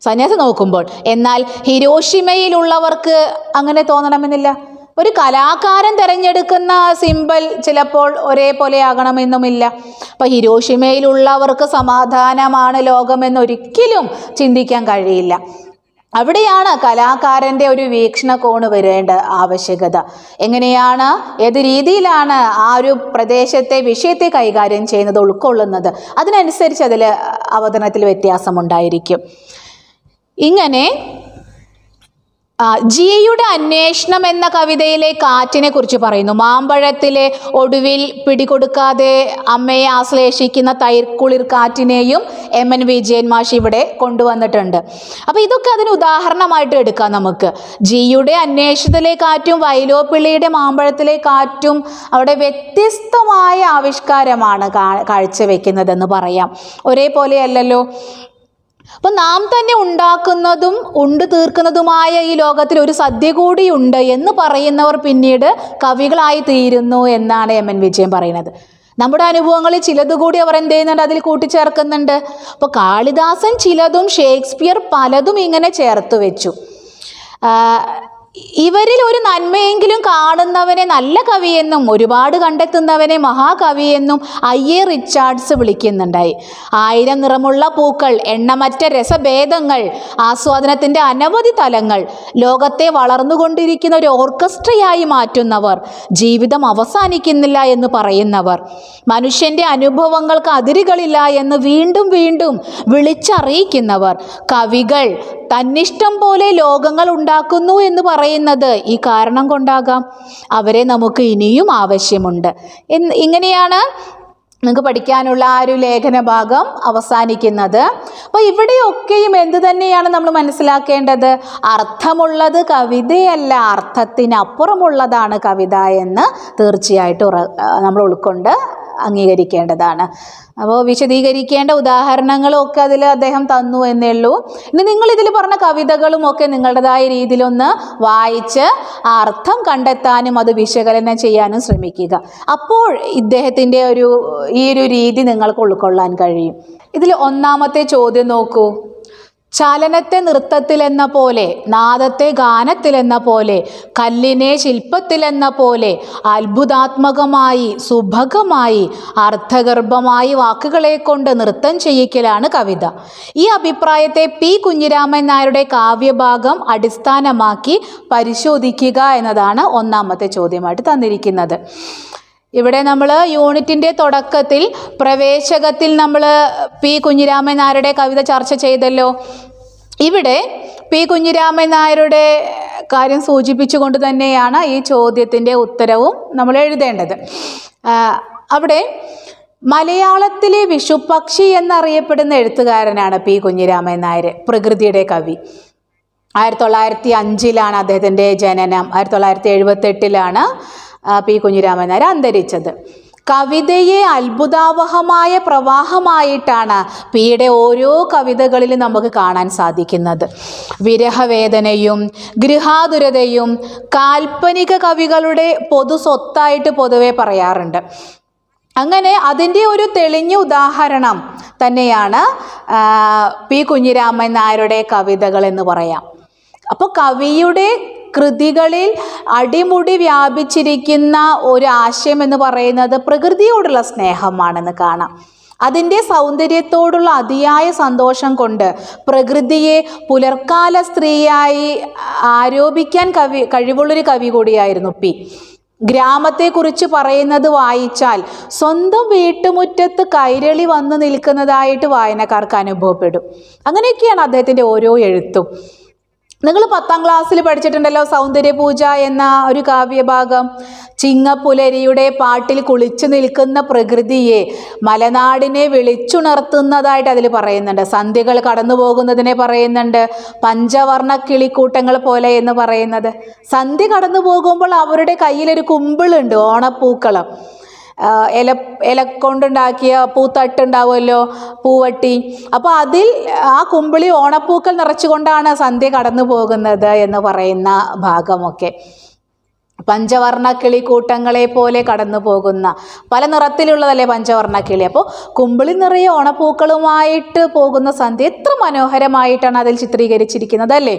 സന്യാസി നോക്കുമ്പോൾ എന്നാൽ ഹിരോഷിമയിലുള്ളവർക്ക് അങ്ങനെ തോന്നണമെന്നില്ല. ഒരു കലാകാരൻ തിരഞ്ഞെടുക്കുന്ന സിമ്പൽ ചിലപ്പോൾ ഒരേപോലെ ആകണമെന്നുമില്ല അപ്പം ഹിരോഷിമയിലുള്ളവർക്ക് സമാധാനമാണ് ലോകമെന്നൊരിക്കലും ചിന്തിക്കാൻ കഴിയില്ല. അവിടെയാണ് കലാകാരന്റെ ഒരു വീക്ഷണകോണ് വരേണ്ട ആവശ്യകത. എങ്ങനെയാണ് ഏത് രീതിയിലാണ് ആ ഒരു പ്രദേശത്തെ വിഷയത്തെ കൈകാര്യം ചെയ്യുന്നത് ഉൾക്കൊള്ളുന്നത്? അതിനനുസരിച്ച് അതിൽ അവതരണത്തിൽ വ്യത്യാസമുണ്ടായിരിക്കും. ഇങ്ങനെ ജിയയുടെ അന്വേഷണം എന്ന കവിതയിലെ കാറ്റിനെ കുറിച്ച് പറയുന്നു. മാമ്പഴത്തിലെ ഒടുവിൽ പിടികൊടുക്കാതെ അമ്മയെ ആശ്ലേഷിക്കുന്ന തൈർക്കുളിർ കാറ്റിനെയും എം എൻ വിജയൻ മാഷ് ഇവിടെ കൊണ്ടുവന്നിട്ടുണ്ട്. അപ്പോൾ ഇതൊക്കെ അതിന് ഉദാഹരണമായിട്ട് എടുക്കാം നമുക്ക്. ജിയുടെ അന്വേഷണത്തിലെ കാറ്റും വൈലോപ്പിള്ളിയുടെ മാമ്പഴത്തിലെ കാറ്റും അവിടെ വ്യത്യസ്തമായ ആവിഷ്കാരമാണ് കാഴ്ചവെക്കുന്നതെന്ന് പറയാം. ഒരേപോലെയല്ലല്ലോ. അപ്പം നാം തന്നെ ഉണ്ടാക്കുന്നതും ഉണ്ട് തീർക്കുന്നതുമായ ഈ ലോകത്തിൽ ഒരു സദ്യ കൂടിയുണ്ട് എന്ന് പറയുന്നവർ പിന്നീട് കവികളായി തീരുന്നു എന്നാണ് എം എൻ വിജയൻ പറയുന്നത്. നമ്മുടെ അനുഭവങ്ങളിൽ ചിലത് കൂടി അവർ എന്ത് ചെയ്യുന്നുണ്ട്? അതിൽ കൂട്ടിച്ചേർക്കുന്നുണ്ട്. അപ്പോൾ കാളിദാസൻ ചിലതും ഷേക്സ്പിയർ പലതും ഇങ്ങനെ ചേർത്ത് വെച്ചു. ഇവരിൽ ഒരു നന്മയെങ്കിലും കാണുന്നവനെ നല്ല കവിയെന്നും ഒരുപാട് കണ്ടെത്തുന്നവനെ മഹാകവിയെന്നും എ. റിച്ചാർഡ്സ് വിളിക്കുന്നുണ്ടായി. ആയിരം നിറമുള്ള പൂക്കൾ എണ്ണമറ്റ രസഭേദങ്ങൾ ആസ്വാദനത്തിന്റെ അനവധി തലങ്ങൾ ലോകത്തെ വളർന്നുകൊണ്ടിരിക്കുന്ന ഒരു ഓർക്കസ്ട്രയായി മാറ്റുന്നവർ ജീവിതം അവസാനിക്കുന്നില്ല എന്ന് പറയുന്നവർ മനുഷ്യന്റെ അനുഭവങ്ങൾക്ക് അതിരുകളില്ല എന്ന് വീണ്ടും വീണ്ടും വിളിച്ചറിയിക്കുന്നവർ കവികൾ തന്നിഷ്ടം പോലെ ലോകങ്ങൾ ഉണ്ടാക്കുന്നു എന്ന് പറയുന്നത് ഈ കാരണം കൊണ്ടാകാം. അവരെ നമുക്ക് ഇനിയും ആവശ്യമുണ്ട്. ഇങ്ങനെയാണ് നിങ്ങൾക്ക് പഠിക്കാനുള്ള ആ ഒരു ലേഖന ഭാഗം അവസാനിക്കുന്നത്. അപ്പോൾ ഇവിടെയൊക്കെയും എന്ത് തന്നെയാണ് നമ്മൾ മനസ്സിലാക്കേണ്ടത്? അർത്ഥമുള്ളത് കവിതയല്ല അർത്ഥത്തിനപ്പുറമുള്ളതാണ് കവിത എന്ന് തീർച്ചയായിട്ടും നമ്മൾ ഉൾക്കൊണ്ട് അംഗീകരിക്കേണ്ടതാണ്. അപ്പോൾ വിശദീകരിക്കേണ്ട ഉദാഹരണങ്ങളൊക്കെ അതിൽ അദ്ദേഹം തന്നു എന്നേ ഉള്ളൂ ഇനി നിങ്ങൾ ഇതിൽ പറഞ്ഞ കവിതകളും ഒക്കെ നിങ്ങളുടേതായ രീതിയിലൊന്ന് വായിച്ച് അർത്ഥം കണ്ടെത്താനും അത് വിശകലനം ചെയ്യാനും ശ്രമിക്കുക. അപ്പോൾ ഇദ്ദേഹത്തിന്റെ ഒരു ഈ ഒരു രീതി നിങ്ങൾക്ക് ഉൾക്കൊള്ളാൻ കഴിയും. ഇതിൽ ഒന്നാമത്തെ ചോദ്യം നോക്കൂ. ചലനത്തെ നൃത്തത്തിലെന്ന പോലെ നാദത്തെ ഗാനത്തിലെന്ന പോലെ കല്ലിനെ ശില്പത്തിലെന്ന പോലെ അത്ഭുതാത്മകമായി സുഭഗമായി അർത്ഥഗർഭമായി വാക്കുകളെ കൊണ്ട് നൃത്തം ചെയ്യിക്കലാണ് കവിത. ഈ അഭിപ്രായത്തെ പി. കുഞ്ഞിരാമൻ നായരുടെ കാവ്യഭാഗം അടിസ്ഥാനമാക്കി പരിശോധിക്കുക എന്നതാണ് ഒന്നാമത്തെ ചോദ്യമായിട്ട് തന്നിരിക്കുന്നത്. ഇവിടെ നമ്മൾ യൂണിറ്റിന്റെ തുടക്കത്തിൽ പ്രവേശകത്തിൽ നമ്മൾ പി കുഞ്ഞിരാമൻ നായരുടെ കവിത ചർച്ച ചെയ്തല്ലോ. ഇവിടെ പി കുഞ്ഞിരാമൻ നായരുടെ കാര്യം സൂചിപ്പിച്ചുകൊണ്ട് തന്നെയാണ് ഈ ചോദ്യത്തിന്റെ ഉത്തരവും നമ്മൾ എഴുതേണ്ടത്. അവിടെ മലയാളത്തിലെ വിഷുപക്ഷി എന്നറിയപ്പെടുന്ന എഴുത്തുകാരനാണ് പി കുഞ്ഞിരാമൻ നായർ പ്രകൃതിയുടെ കവി. ആയിരത്തി തൊള്ളായിരത്തി അഞ്ചിലാണ് അദ്ദേഹത്തിന്റെ ജനനം. ആയിരത്തി തൊള്ളായിരത്തി എഴുപത്തെട്ടിലാണ് പി കുഞ്ഞിരാമൻ നായർ അന്തരിച്ചത്. കവിതയെ അത്ഭുതാവഹമായ പ്രവാഹമായിട്ടാണ് പിയുടെ ഓരോ കവിതകളിലും നമുക്ക് കാണാൻ സാധിക്കുന്നത്. വിരഹവേദനയും ഗൃഹാതുരതയും കാൽപ്പനിക കവികളുടെ പൊതു സ്വത്തായിട്ട് പൊതുവെ പറയാറുണ്ട്. അങ്ങനെ അതിന്റെ ഒരു തെളിഞ്ഞ ഉദാഹരണം തന്നെയാണ് പി കുഞ്ഞിരാമൻ നായരുടെ കവിതകൾ എന്ന് പറയാം. അപ്പോൾ കവിയുടെ കൃതികളിൽ അടിമുടി വ്യാപിച്ചിരിക്കുന്ന ഒരു ആശയം എന്ന് പറയുന്നത് പ്രകൃതിയോടുള്ള സ്നേഹമാണെന്ന് കാണാം. അതിന്റെ സൗന്ദര്യത്തോടുള്ള അതിയായ സന്തോഷം കൊണ്ട് പ്രകൃതിയെ പുലർക്കാല സ്ത്രീയായി ആരോപിക്കാൻ കവി കഴിവുള്ളൊരു കവി കൂടിയായിരുന്നു പി. ഗ്രാമത്തെക്കുറിച്ച് പറയുന്നത് വായിച്ചാൽ സ്വന്തം വീട്ടുമുറ്റത്ത് കൈരളി വന്ന് നിൽക്കുന്നതായിട്ട് വായനക്കാർക്ക് അനുഭവപ്പെടും. അങ്ങനെയൊക്കെയാണ് അദ്ദേഹത്തിന്റെ ഓരോ എഴുത്തും. നിങ്ങൾ പത്താം ക്ലാസ്സിൽ പഠിച്ചിട്ടുണ്ടല്ലോ സൗന്ദര്യപൂജ എന്ന ഒരു കാവ്യഭാഗം. ചിങ്ങപ്പുലരിയുടെ പാട്ടിൽ കുളിച്ചു നിൽക്കുന്ന പ്രകൃതിയെ മലനാടിനെ വിളിച്ചുണർത്തുന്നതായിട്ട് അതിൽ പറയുന്നുണ്ട്. സന്ധ്യകൾ കടന്നു പോകുന്നതിനെ പറയുന്നുണ്ട്. പഞ്ചവർണ കിളിക്കൂട്ടങ്ങൾ പോലെ എന്ന് പറയുന്നത്. സന്ധ്യ കടന്നു പോകുമ്പോൾ അവരുടെ കയ്യിലൊരു കുമ്പിളുണ്ട് ഓണപ്പൂക്കളം. ഇല ഇല കൊണ്ടുണ്ടാക്കിയ പൂത്തട്ടുണ്ടാവുമല്ലോ പൂവട്ടി. അപ്പോൾ അതിൽ ആ കുമ്പിളി ഓണപ്പൂക്കൾ നിറച്ചുകൊണ്ടാണ് സന്ധ്യ കടന്നു പോകുന്നത് എന്ന് പറയുന്ന ഭാഗമൊക്കെ. പഞ്ചവർണ കിളി കൂട്ടങ്ങളെ പോലെ കടന്നു പോകുന്ന പല നിറത്തിലുള്ളതല്ലേ പഞ്ചവർണ കിളി അപ്പോൾ കുമ്പിളി നിറയെ ഓണപ്പൂക്കളുമായിട്ട് പോകുന്ന സന്ധ്യ എത്ര മനോഹരമായിട്ടാണ് അതിൽ ചിത്രീകരിച്ചിരിക്കുന്നത് അല്ലേ?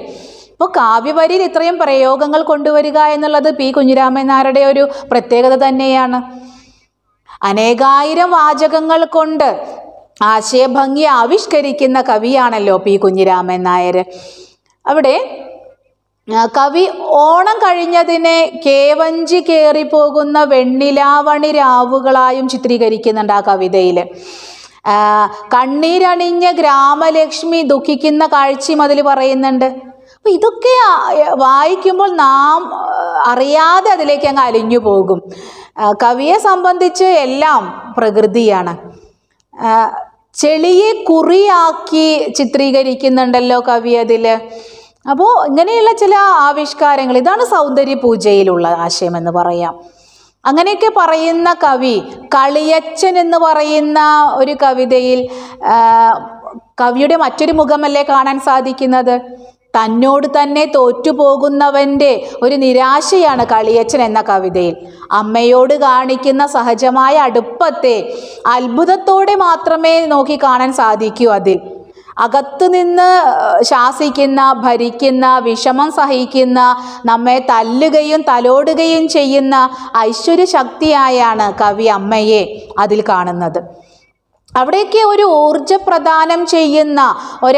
ഇപ്പോൾ കാവ്യവരിയിൽ ഇത്രയും പ്രയോഗങ്ങൾ കൊണ്ടുവരിക എന്നുള്ളത് പി കുഞ്ഞിരാമൻ നായരുടെ ഒരു പ്രത്യേകത തന്നെയാണ്. അനേകായിരം വാചകങ്ങൾ കൊണ്ട് ആശയഭംഗി ആവിഷ്കരിക്കുന്ന കവിയാണല്ലോ പി കുഞ്ഞിരാമൻ നായർ. അവിടെ കവി ഓണം കഴിഞ്ഞതിനെ കേവഞ്ചി കയറിപ്പോകുന്ന വെണ്ണിലാവണി രാവുകളായും ചിത്രീകരിക്കുന്നുണ്ട് ആ കവിതയിൽ. കണ്ണീരണിഞ്ഞ ഗ്രാമലക്ഷ്മി ദുഃഖിക്കുന്ന കാഴ്ചയും അതിൽ പറയുന്നുണ്ട്. അപ്പം ഇതൊക്കെ വായിക്കുമ്പോൾ നാം അറിയാതെ അതിലേക്ക് അങ്ങ് അലിഞ്ഞു പോകും. കവിയെ സംബന്ധിച്ച് എല്ലാം പ്രകൃതിയാണ്. ചെളിയെ കുറിയാക്കി ചിത്രീകരിക്കുന്നുണ്ടല്ലോ കവി അതിൽ അപ്പോൾ ഇങ്ങനെയുള്ള ചില ആവിഷ്കാരങ്ങൾ ഇതാണ് സൗന്ദര്യ പൂജയിലുള്ള ആശയം എന്ന് പറയാം. അങ്ങനെയൊക്കെ പറയുന്ന കവി കളിയച്ചൻ എന്ന് പറയുന്ന ഒരു കവിതയിൽ കവിയുടെ മറ്റൊരു മുഖമല്ലേ കാണാൻ സാധിക്കുന്നത്? തന്നോട് തന്നെ തോറ്റുപോകുന്നവന്റെ ഒരു നിരാശയാണ് കളിയച്ചൻ എന്ന കവിതയിൽ. അമ്മയോട് കാണിക്കുന്ന സഹജമായ അടുപ്പത്തെ അത്ഭുതത്തോടെ മാത്രമേ നോക്കി കാണാൻ സാധിക്കൂ അതിൽ. അകത്തു നിന്ന് ശാസിക്കുന്ന ഭരിക്കുന്ന വിഷമം സഹിക്കുന്ന നമ്മെ തല്ലുകയും തലോടുകയും ചെയ്യുന്ന ഐശ്വര്യശക്തിയായാണ് കവി അമ്മയെ അതിൽ കാണുന്നത്. അവിടെയൊക്കെ ഒരു ഊർജപ്രദാനം ചെയ്യുന്ന ഒരു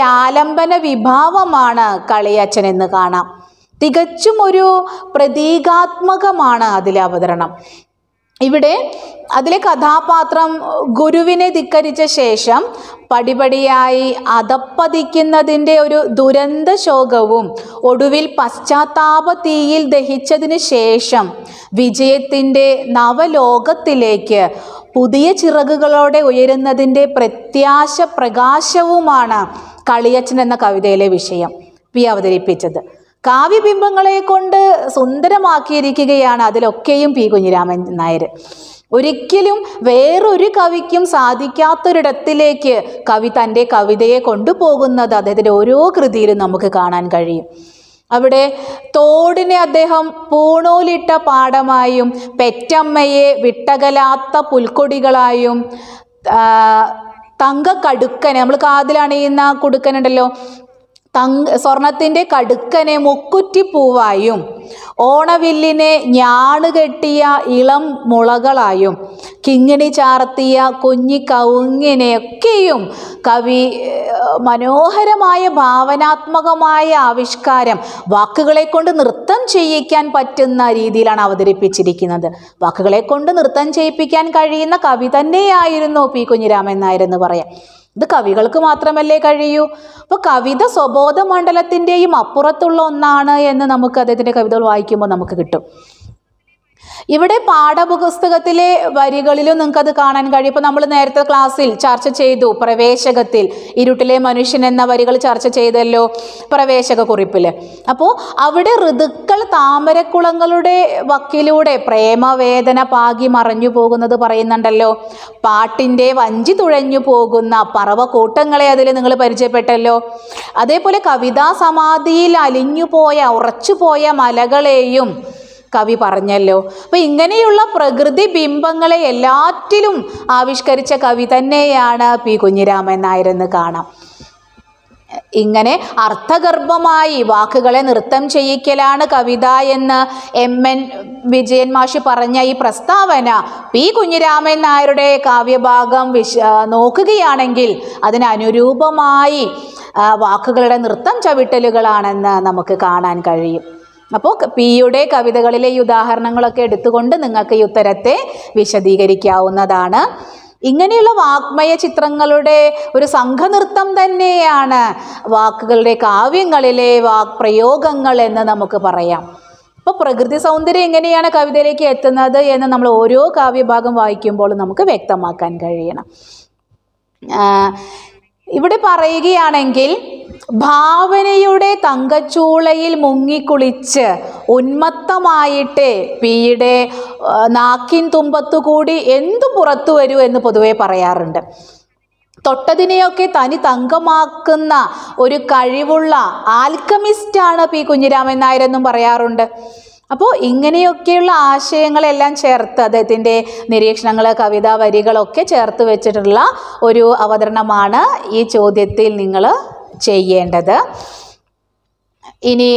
വിഭാവമാണ് കളിയച്ഛൻ എന്ന് കാണാം. തികച്ചും ഒരു പ്രതീകാത്മകമാണ് അതിലെ അവതരണം. ഇവിടെ അതിലെ കഥാപാത്രം ഗുരുവിനെ ധിക്കരിച്ച ശേഷം പടിപടിയായി അതപ്പതിക്കുന്നതിന്റെ ഒരു ദുരന്ത ശോകവും ഒടുവിൽ പശ്ചാത്താപ തീയിൽ ദഹിച്ചതിന് ശേഷം വിജയത്തിന്റെ നവലോകത്തിലേക്ക് പുതിയ ചിറകുകളോടെ ഉയരുന്നതിന്റെ പ്രത്യാശ പ്രകാശവുമാണ് കളിയച്ചൻ എന്ന കവിതയിലെ വിഷയം. പി അവതരിപ്പിച്ചത്. കാവ്യബിംബങ്ങളെ കൊണ്ട് സുന്ദരമാക്കിയിരിക്കുകയാണ് അതിലൊക്കെയും പി കുഞ്ഞിരാമൻ നായർ. ഒരിക്കലും വേറൊരു കവിക്കും സാധിക്കാത്തൊരിടത്തിലേക്ക് കവി തന്റെ കവിതയെ കൊണ്ടുപോകുന്നത് അദ്ദേഹത്തിന്റെ ഓരോ കൃതിയിലും നമുക്ക് കാണാൻ കഴിയും. അവിടെ തോടിനെ അദ്ദേഹം പൂണൂലിട്ട പാടമായും പെറ്റമ്മയെ വിട്ടകലാത്ത പുൽക്കൊടികളായും ആ, തങ്കക്കടുക്കനെ നമ്മൾ കാതിലണിയുന്ന കുടുക്കനുണ്ടല്ലോ തങ് സ്വർണത്തിന്റെ കടുക്കനെ മുക്കുറ്റിപ്പൂവായും ഓണവില്ലിനെ ഞാണുകെട്ടിയ ഇളം മുളകളായും കിങ്ങിണി ചാർത്തിയ കുഞ്ഞി കവുങ്ങിനെയൊക്കെയും കവി മനോഹരമായ ഭാവനാത്മകമായ ആവിഷ്കാരം വാക്കുകളെ കൊണ്ട് നൃത്തം ചെയ്യിക്കാൻ പറ്റുന്ന രീതിയിലാണ് അവതരിപ്പിച്ചിരിക്കുന്നത്. വാക്കുകളെ കൊണ്ട് നൃത്തം ചെയ്യിപ്പിക്കാൻ കഴിയുന്ന കവി തന്നെയായിരുന്നു പി കുഞ്ഞിരാമൻ നായർ എന്ന് പറയാം. ഇത് കവികൾക്ക് മാത്രമല്ലേ കഴിയൂ. അപ്പോൾ കവിത സ്വബോധ മണ്ഡലത്തിന്റെയും അപ്പുറത്തുള്ള ഒന്നാണ് എന്ന് നമുക്ക് അദ്ദേഹത്തിന്റെ കവിതകൾ വായിക്കുമ്പോൾ നമുക്ക് കിട്ടും. ഇവിടെ പാഠപുസ്തകത്തിലെ വരികളിലും നിങ്ങൾക്കത് കാണാൻ കഴിയും. ഇപ്പോൾ നമ്മൾ നേരത്തെ ക്ലാസ്സിൽ ചർച്ച ചെയ്തു പ്രവേശകത്തിൽ. ഇരുട്ടിലെ മനുഷ്യൻ എന്ന വരികൾ ചർച്ച ചെയ്തല്ലോ പ്രവേശക കുറിപ്പിൽ അപ്പോൾ അവിടെ ഋതുക്കൾ താമരക്കുളങ്ങളുടെ വക്കിലൂടെ പ്രേമവേദന പാകി മറഞ്ഞു പോകുന്നത് പറയുന്നുണ്ടല്ലോ. പാട്ടിന്റെ വഞ്ചി തുഴഞ്ഞു പോകുന്ന പറവക്കൂട്ടങ്ങളെ അതിൽ നിങ്ങൾ പരിചയപ്പെട്ടല്ലോ. അതേപോലെ കവിതാ സമാധിയിൽ അലിഞ്ഞു പോയ ഉറച്ചു പോയ മലകളെയും കവി പറഞ്ഞല്ലോ. അപ്പോൾ ഇങ്ങനെയുള്ള പ്രകൃതി ബിംബങ്ങളെ എല്ലാറ്റിലും ആവിഷ്കരിച്ച കവി തന്നെയാണ് പി കുഞ്ഞിരാമൻ നായരെന്ന് കാണാം. ഇങ്ങനെ അർത്ഥഗർഭമായി വാക്കുകളെ നൃത്തം ചെയ്യിക്കലാണ് കവിത എന്ന് എം എൻ വിജയൻ മാഷി പറഞ്ഞ ഈ പ്രസ്താവന. പി കുഞ്ഞിരാമൻ നായരുടെ കാവ്യഭാഗം വിശ നോക്കുകയാണെങ്കിൽ അതിനനുരൂപമായി വാക്കുകളുടെ നൃത്തം ചവിട്ടലുകളാണെന്ന് നമുക്ക് കാണാൻ കഴിയും. അപ്പോൾ പിയുടെ കവിതകളിലെ ഈ ഉദാഹരണങ്ങളൊക്കെ എടുത്തുകൊണ്ട് നിങ്ങൾക്ക് ഈ ഉത്തരത്തെ വിശദീകരിക്കാവുന്നതാണ്. ഇങ്ങനെയുള്ള വാക്മയ ചിത്രങ്ങളുടെ ഒരു സംഘനൃത്തം തന്നെയാണ് വാക്കുകളുടെ കാവ്യങ്ങളിലെ വാക് പ്രയോഗങ്ങൾ എന്ന് നമുക്ക് പറയാം. അപ്പോൾ പ്രകൃതി സൗന്ദര്യം എങ്ങനെയാണ് കവിതയിലേക്ക് എത്തുന്നത് എന്ന് നമ്മൾ ഓരോ കാവ്യഭാഗം വായിക്കുമ്പോൾ നമുക്ക് വ്യക്തമാക്കാൻ കഴിയണം. ഇവിടെ പറയുകയാണെങ്കിൽ ഭാവനയുടെ തങ്കച്ചൂളയിൽ മുങ്ങിക്കുളിച്ച് ഉന്മത്തമായിട്ട് പിയുടെ നാക്കിൻ തുമ്പത്തുകൂടി എന്തു പുറത്തു വരൂ എന്ന് പൊതുവെ പറയാറുണ്ട്. തൊട്ടതിനെയൊക്കെ തനി തങ്കമാക്കുന്ന ഒരു കഴിവുള്ള ആൽക്കമിസ്റ്റാണ് പി കുഞ്ഞിരാമൻ നായരെന്നും പറയാറുണ്ട്. അപ്പോൾ ഇങ്ങനെയൊക്കെയുള്ള ആശയങ്ങളെല്ലാം ചേർത്ത് അദ്ദേഹത്തിന്റെ നിരീക്ഷണങ്ങൾ കവിതാ വരികളൊക്കെ ചേർത്ത് വെച്ചിട്ടുള്ള ഒരു അവതരണമാണ് ഈ ചോദ്യത്തിൽ നിങ്ങൾ ചെയ്യേണ്ടത്. ഇനി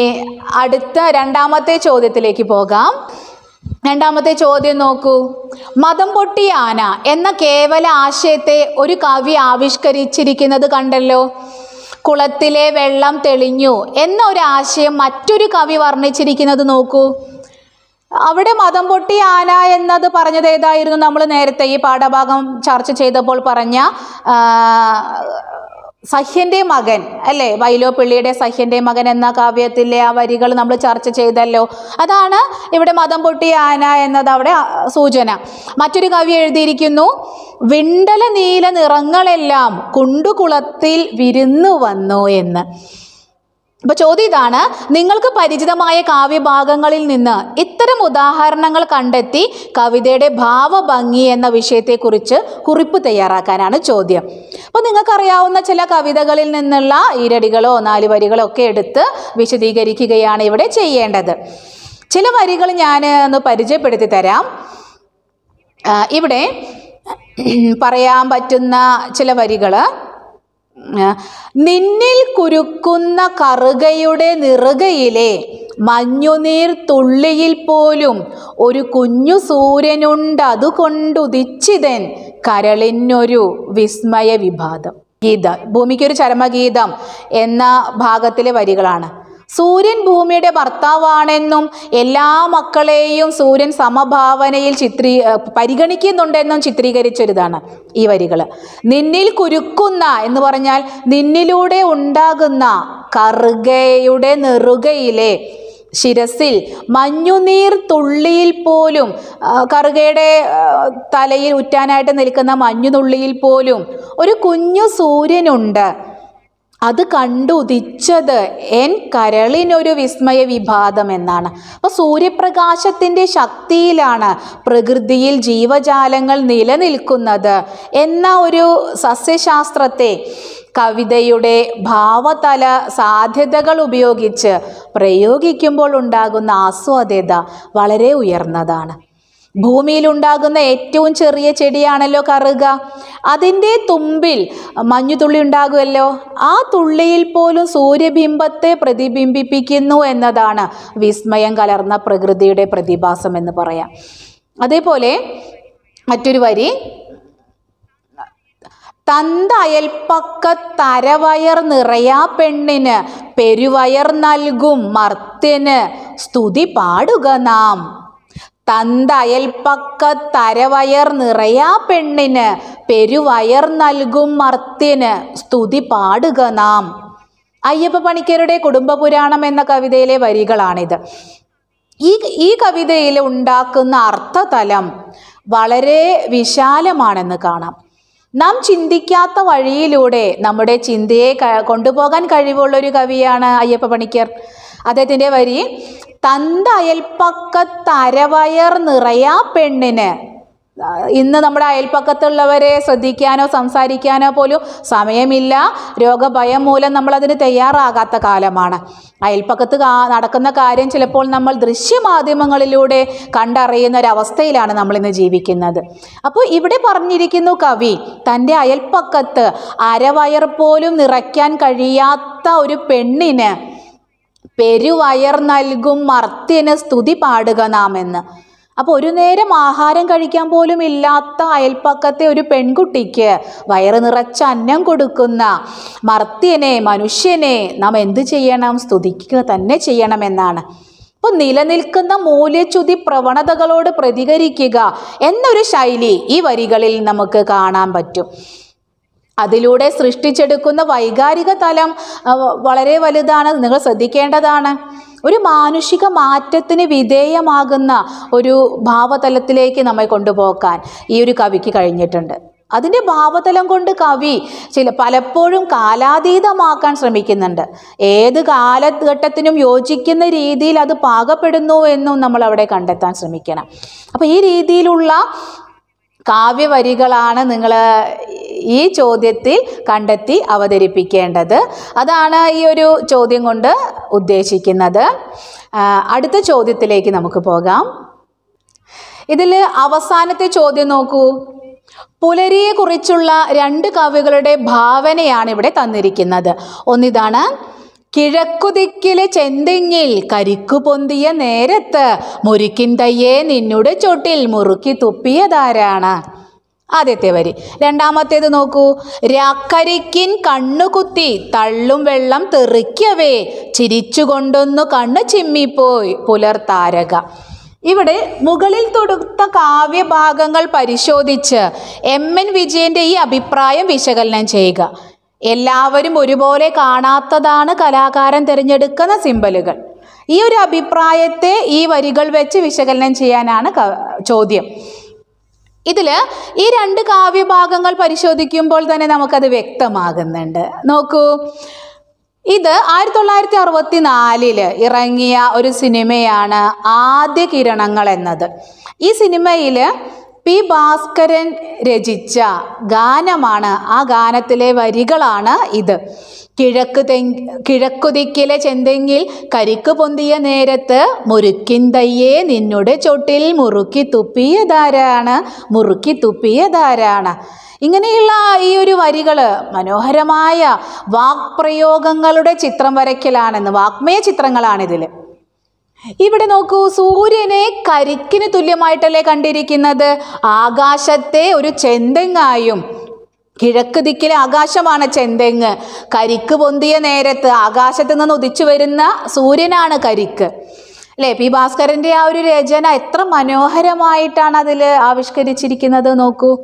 അടുത്ത രണ്ടാമത്തെ ചോദ്യത്തിലേക്ക് പോകാം. രണ്ടാമത്തെ ചോദ്യം നോക്കൂ. മതം പൊട്ടിയ ആന എന്ന കേവല ആശയത്തെ ഒരു കവി ആവിഷ്കരിച്ചിരിക്കുന്നത് കണ്ടല്ലോ. കുളത്തിലെ വെള്ളം തെളിഞ്ഞു എന്ന ഒരു ആശയം മറ്റൊരു കവി വർണിച്ചിരിക്കുന്നത് നോക്കൂ. അവിടെ മതം പൊട്ടി ആന എന്നത് പറഞ്ഞത് ഏതായിരുന്നു? നമ്മൾ നേരത്തെ ഈ പാഠഭാഗം ചർച്ച ചെയ്തപ്പോൾ പറഞ്ഞ സഹ്യന്റെ മകൻ അല്ലേ? വൈലോപ്പിള്ളിയുടെ സഹ്യന്റെ മകൻ എന്ന കാവ്യത്തിലെ ആ വരികൾ നമ്മൾ ചർച്ച ചെയ്തല്ലോ. അതാണ് ഇവിടെ മതം പൊട്ടിയ ആന എന്നത് അവിടെ സൂചന. മറ്റൊരു കവി എഴുതിയിരിക്കുന്നു വിണ്ടല നീല നിറങ്ങളെല്ലാം കുണ്ടുകുളത്തിൽ വിരുന്നു വന്നു എന്ന്. അപ്പൊ ചോദ്യം ഇതാണ് നിങ്ങൾക്ക് പരിചിതമായ കാവ്യഭാഗങ്ങളിൽ നിന്ന് ഇത്തരം ഉദാഹരണങ്ങൾ കണ്ടെത്തി കവിതയുടെ ഭാവഭംഗി എന്ന വിഷയത്തെക്കുറിച്ച് കുറിപ്പ് തയ്യാറാക്കാനാണ് ചോദ്യം. അപ്പോൾ നിങ്ങൾക്കറിയാവുന്ന ചില കവിതകളിൽ നിന്നുള്ള ഈരടികളോ നാല് വരികളോ ഒക്കെ എടുത്ത് വിശദീകരിക്കുകയാണ് ഇവിടെ ചെയ്യേണ്ടത്. ചില വരികൾ ഞാൻ ഒന്ന് പരിചയപ്പെടുത്തി തരാം. ഇവിടെ പറയാൻ പറ്റുന്ന ചില വരികൾ നിന്നിൽ കുരുക്കുന്ന കറുകയുടെ നിറുകയിലെ മഞ്ഞുനീർ തുള്ളിയിൽ പോലും ഒരു കുഞ്ഞു സൂര്യനുണ്ട് അതുകൊണ്ടുദിച്ചിതൻ കരളിനൊരു വിസ്മയ വിഭാതം. ഗീതം ഭൂമിക്കൊരു ചരമഗീതം എന്ന ഭാഗത്തിലെ വരികളാണ്. സൂര്യൻ ഭൂമിയുടെ ഭർത്താവാണെന്നും എല്ലാ മക്കളെയും സൂര്യൻ സമഭാവനയിൽ ചിത്രീ പരിഗണിക്കുന്നുണ്ടെന്നും ചിത്രീകരിച്ചൊരിതാണ് ഈ വരികൾ നിന്നിൽ കുരുക്കുന്ന എന്ന് പറഞ്ഞാൽ നിന്നിലൂടെ ഉണ്ടാകുന്ന കറുകയുടെ നെറുകയിലെ ശിരസിൽ മഞ്ഞുനീർ തുള്ളിയിൽ പോലും കറുകയുടെ തലയിൽ ഉറ്റാനായിട്ട് നിൽക്കുന്ന മഞ്ഞുതുള്ളിയിൽ പോലും ഒരു കുഞ്ഞു സൂര്യനുണ്ട്. അത് കണ്ടുദിച്ചത് എൻ കരളിനൊരു വിസ്മയ വിഭാതം എന്നാണ്. അപ്പോൾ സൂര്യപ്രകാശത്തിന്റെ ശക്തിയിലാണ് പ്രകൃതിയിൽ ജീവജാലങ്ങൾ നിലനിൽക്കുന്നത് എന്ന ഒരു സസ്യശാസ്ത്രത്തെ കവിതയുടെ ഭാവതല സാധ്യതകൾ ഉപയോഗിച്ച് പ്രയോഗിക്കുമ്പോൾ ഉണ്ടാകുന്ന ആസ്വാദ്യത വളരെ ഉയർന്നതാണ്. ഭൂമിയിലുണ്ടാകുന്ന ഏറ്റവും ചെറിയ ചെടിയാണല്ലോ കറുക. അതിന്റെ തുമ്പിൽ മഞ്ഞുതുള്ളി ഉണ്ടാകുമല്ലോ. ആ തുള്ളിയിൽ പോലും സൂര്യബിംബത്തെ പ്രതിബിംബിപ്പിക്കുന്നു എന്നതാണ് വിസ്മയം കലർന്ന പ്രകൃതിയുടെ പ്രതിഭാസം എന്ന് പറയാം. അതേപോലെ മറ്റൊരു വരി തന്ത അയൽപ്പക്കത്തരവയർ നിറയാ പെണ്ണിന് പെരുവയർ നൽകും മർത്തിന് സ്തുതി പാടുക നാം. തന്ത തരവയർ നിറയാ പെണ്ണിന് പെരുവയർ നൽകും മർത്തിന് സ്തുതി പാടുക നാം. അയ്യപ്പ പണിക്കരുടെ കുടുംബപുരാണം എന്ന കവിതയിലെ വരികളാണിത്. ഈ ഈ കവിതയിൽ ഉണ്ടാക്കുന്ന അർത്ഥതലം വളരെ വിശാലമാണെന്ന് കാണാം. നാം ചിന്തിക്കാത്ത വഴിയിലൂടെ നമ്മുടെ ചിന്തയെ കൊണ്ടുപോകാൻ കഴിവുള്ള ഒരു കവിയാണ് അയ്യപ്പ പണിക്കർ. അദ്ദേഹത്തിന്റെ വരി തന്ത അയൽപ്പക്കത്തരവയർ നിറയാ പെണ്ണിന്. ഇന്ന് നമ്മുടെ അയൽപ്പക്കത്തുള്ളവരെ ശ്രദ്ധിക്കാനോ സംസാരിക്കാനോ പോലും സമയമില്ല. രോഗഭയം മൂലം നമ്മളതിന് തയ്യാറാകാത്ത കാലമാണ്. അയൽപ്പക്കത്ത് നടക്കുന്ന കാര്യം ചിലപ്പോൾ നമ്മൾ ദൃശ്യമാധ്യമങ്ങളിലൂടെ കണ്ടറിയുന്ന ഒരവസ്ഥയിലാണ് നമ്മളിന്ന് ജീവിക്കുന്നത്. അപ്പോൾ ഇവിടെ പറഞ്ഞിരിക്കുന്നു കവി തന്റെ അയൽപ്പക്കത്ത് അരവയർ പോലും നിറയ്ക്കാൻ കഴിയാത്ത ഒരു പെണ്ണിന് പെരുവയർ നൽകും മർത്യന് സ്തുതി പാടുക നാം എന്ന് അപ്പോൾ ഒരു നേരം ആഹാരം കഴിക്കാൻ പോലും ഇല്ലാത്ത അയൽപ്പക്കത്തെ ഒരു പെൺകുട്ടിക്ക് വയറ് നിറച്ച അന്നം കൊടുക്കുന്ന മർത്യനെ മനുഷ്യനെ നാം എന്ത് ചെയ്യണം? സ്തുതിക്കുക തന്നെ ചെയ്യണമെന്നാണ്. അപ്പോൾ നിലനിൽക്കുന്ന മൂല്യച്യുതി പ്രവണതകളോട് പ്രതികരിക്കുക എന്നൊരു ശൈലി ഈ വരികളിൽ നമുക്ക് കാണാൻ പറ്റും. അതിലൂടെ സൃഷ്ടിച്ചെടുക്കുന്ന വൈകാരിക തലം വളരെ വലുതാണ്. നിങ്ങൾ ശ്രദ്ധിക്കേണ്ടതാണ്. ഒരു മാനുഷിക മാറ്റത്തിന് വിധേയമാകുന്ന ഒരു ഭാവതലത്തിലേക്ക് നമ്മെ കൊണ്ടുപോകാൻ ഈ ഒരു കവിക്ക് കഴിഞ്ഞിട്ടുണ്ട്. അതിന്റെ ഭാവതലം കൊണ്ട് കവി ചില പലപ്പോഴും കാലാതീതമാക്കാൻ ശ്രമിക്കുന്നുണ്ട്. ഏത് കാലഘട്ടത്തിനും യോജിക്കുന്ന രീതിയിൽ അത് പാകപ്പെടുന്നു എന്നും നമ്മൾ അവിടെ കണ്ടെത്താൻ ശ്രമിക്കണം. അപ്പോൾ ഈ രീതിയിലുള്ള കാവ്യവരികളാണ് നിങ്ങൾ ഈ ചോദ്യത്തിൽ കണ്ടെത്തി അവതരിപ്പിക്കേണ്ടത്. അതാണ് ഈ ഒരു ചോദ്യം കൊണ്ട് ഉദ്ദേശിക്കുന്നത്. അടുത്ത ചോദ്യത്തിലേക്ക് നമുക്ക് പോകാം. ഇതിൽ അവസാനത്തെ ചോദ്യം നോക്കൂ. പുലരിയെക്കുറിച്ചുള്ള രണ്ട് കവികളുടെ ഭാവനയാണ് ഇവിടെ തന്നിരിക്കുന്നത്. ഒന്നിതാണ് കിഴക്കുദിക്കിലെ ചെന്തെങ്ങിൽ കരിക്കു പൊന്തിയ നേരത്ത് മുരുക്കിൻ തയ്യെ നിന്നുടെ ചൊട്ടിൽ മുറുക്കി തുപ്പിയതാരാണ്? ആദ്യത്തെ വരി. രണ്ടാമത്തേത് നോക്കൂ. രാക്കരിക്കിൻ കണ്ണുകുത്തി തള്ളും വെള്ളം തെറിക്കവേ ചിരിച്ചുകൊണ്ടൊന്നു കണ്ണു ചിമ്മിപ്പോയി പുലർത്താരക. ഇവിടെ മുകളിൽ തൊടുത്ത കാവ്യഭാഗങ്ങൾ പരിശോധിച്ച് എം എൻ വിജയന്റെ ഈ അഭിപ്രായം വിശകലനം ചെയ്യുക. എല്ലാവരും ഒരുപോലെ കാണാത്തതാണ് കലാകാരൻ തിരഞ്ഞെടുക്കുന്ന സിമ്പലുകൾ. ഈ ഒരു അഭിപ്രായത്തെ ഈ വരികൾ വെച്ച് വിശകലനം ചെയ്യാനാണ് ചോദ്യം. ഇതിൽ ഈ രണ്ട് കാവ്യഭാഗങ്ങൾ പരിശോധിക്കുമ്പോൾ തന്നെ നമുക്കത് വ്യക്തമാകുന്നുണ്ട്. നോക്കൂ. ഇത് ആയിരത്തി തൊള്ളായിരത്തി അറുപത്തി നാലിൽ ഇറങ്ങിയ ഒരു സിനിമയാണ് ആദ്യ കിരണങ്ങൾ എന്നത്. ഈ സിനിമയിൽ പി ഭാസ്കരൻ രചിച്ച ഗാനമാണ്. ആ ഗാനത്തിലെ വരികളാണ് ഇത്. കിഴക്ക് തെ കിഴക്കുതിക്കിലെ ചെന്തെങ്ങിൽ കരിക്ക് പൊന്തിയ നേരത്ത് മുറുക്കിൻ തയ്യേ നിന്നുടെ ചൊട്ടിൽ മുറുക്കി തുപ്പിയതാരാണ് മുറുക്കി തുപ്പിയതാരാണ് ഇങ്ങനെയുള്ള ഈ ഒരു വരികൾ മനോഹരമായ വാക്പ്രയോഗങ്ങളുടെ ചിത്രം വരയ്ക്കലാണെന്ന് വാക്മയ ചിത്രങ്ങളാണിതിൽ ഇവിടെ നോക്കൂ സൂര്യനെ കരിക്കിന് തുല്യമായിട്ടല്ലേ കണ്ടിരിക്കുന്നത്? ആകാശത്തെ ഒരു ചെന്തെങ്ങായും കിഴക്ക് ദിക്കിലെ ആകാശമാണ് ചെന്തെങ്ങ്. കരിക്ക് പൊന്തിയ നേരത്ത് ആകാശത്ത് നിന്ന് ഉദിച്ചു വരുന്ന സൂര്യനാണ് കരിക്ക്. അല്ലേ? പി ഭാസ്കരന്റെ ആ ഒരു രചന എത്ര മനോഹരമായിട്ടാണ് അതിൽ ആവിഷ്കരിച്ചിരിക്കുന്നത് നോക്കൂ.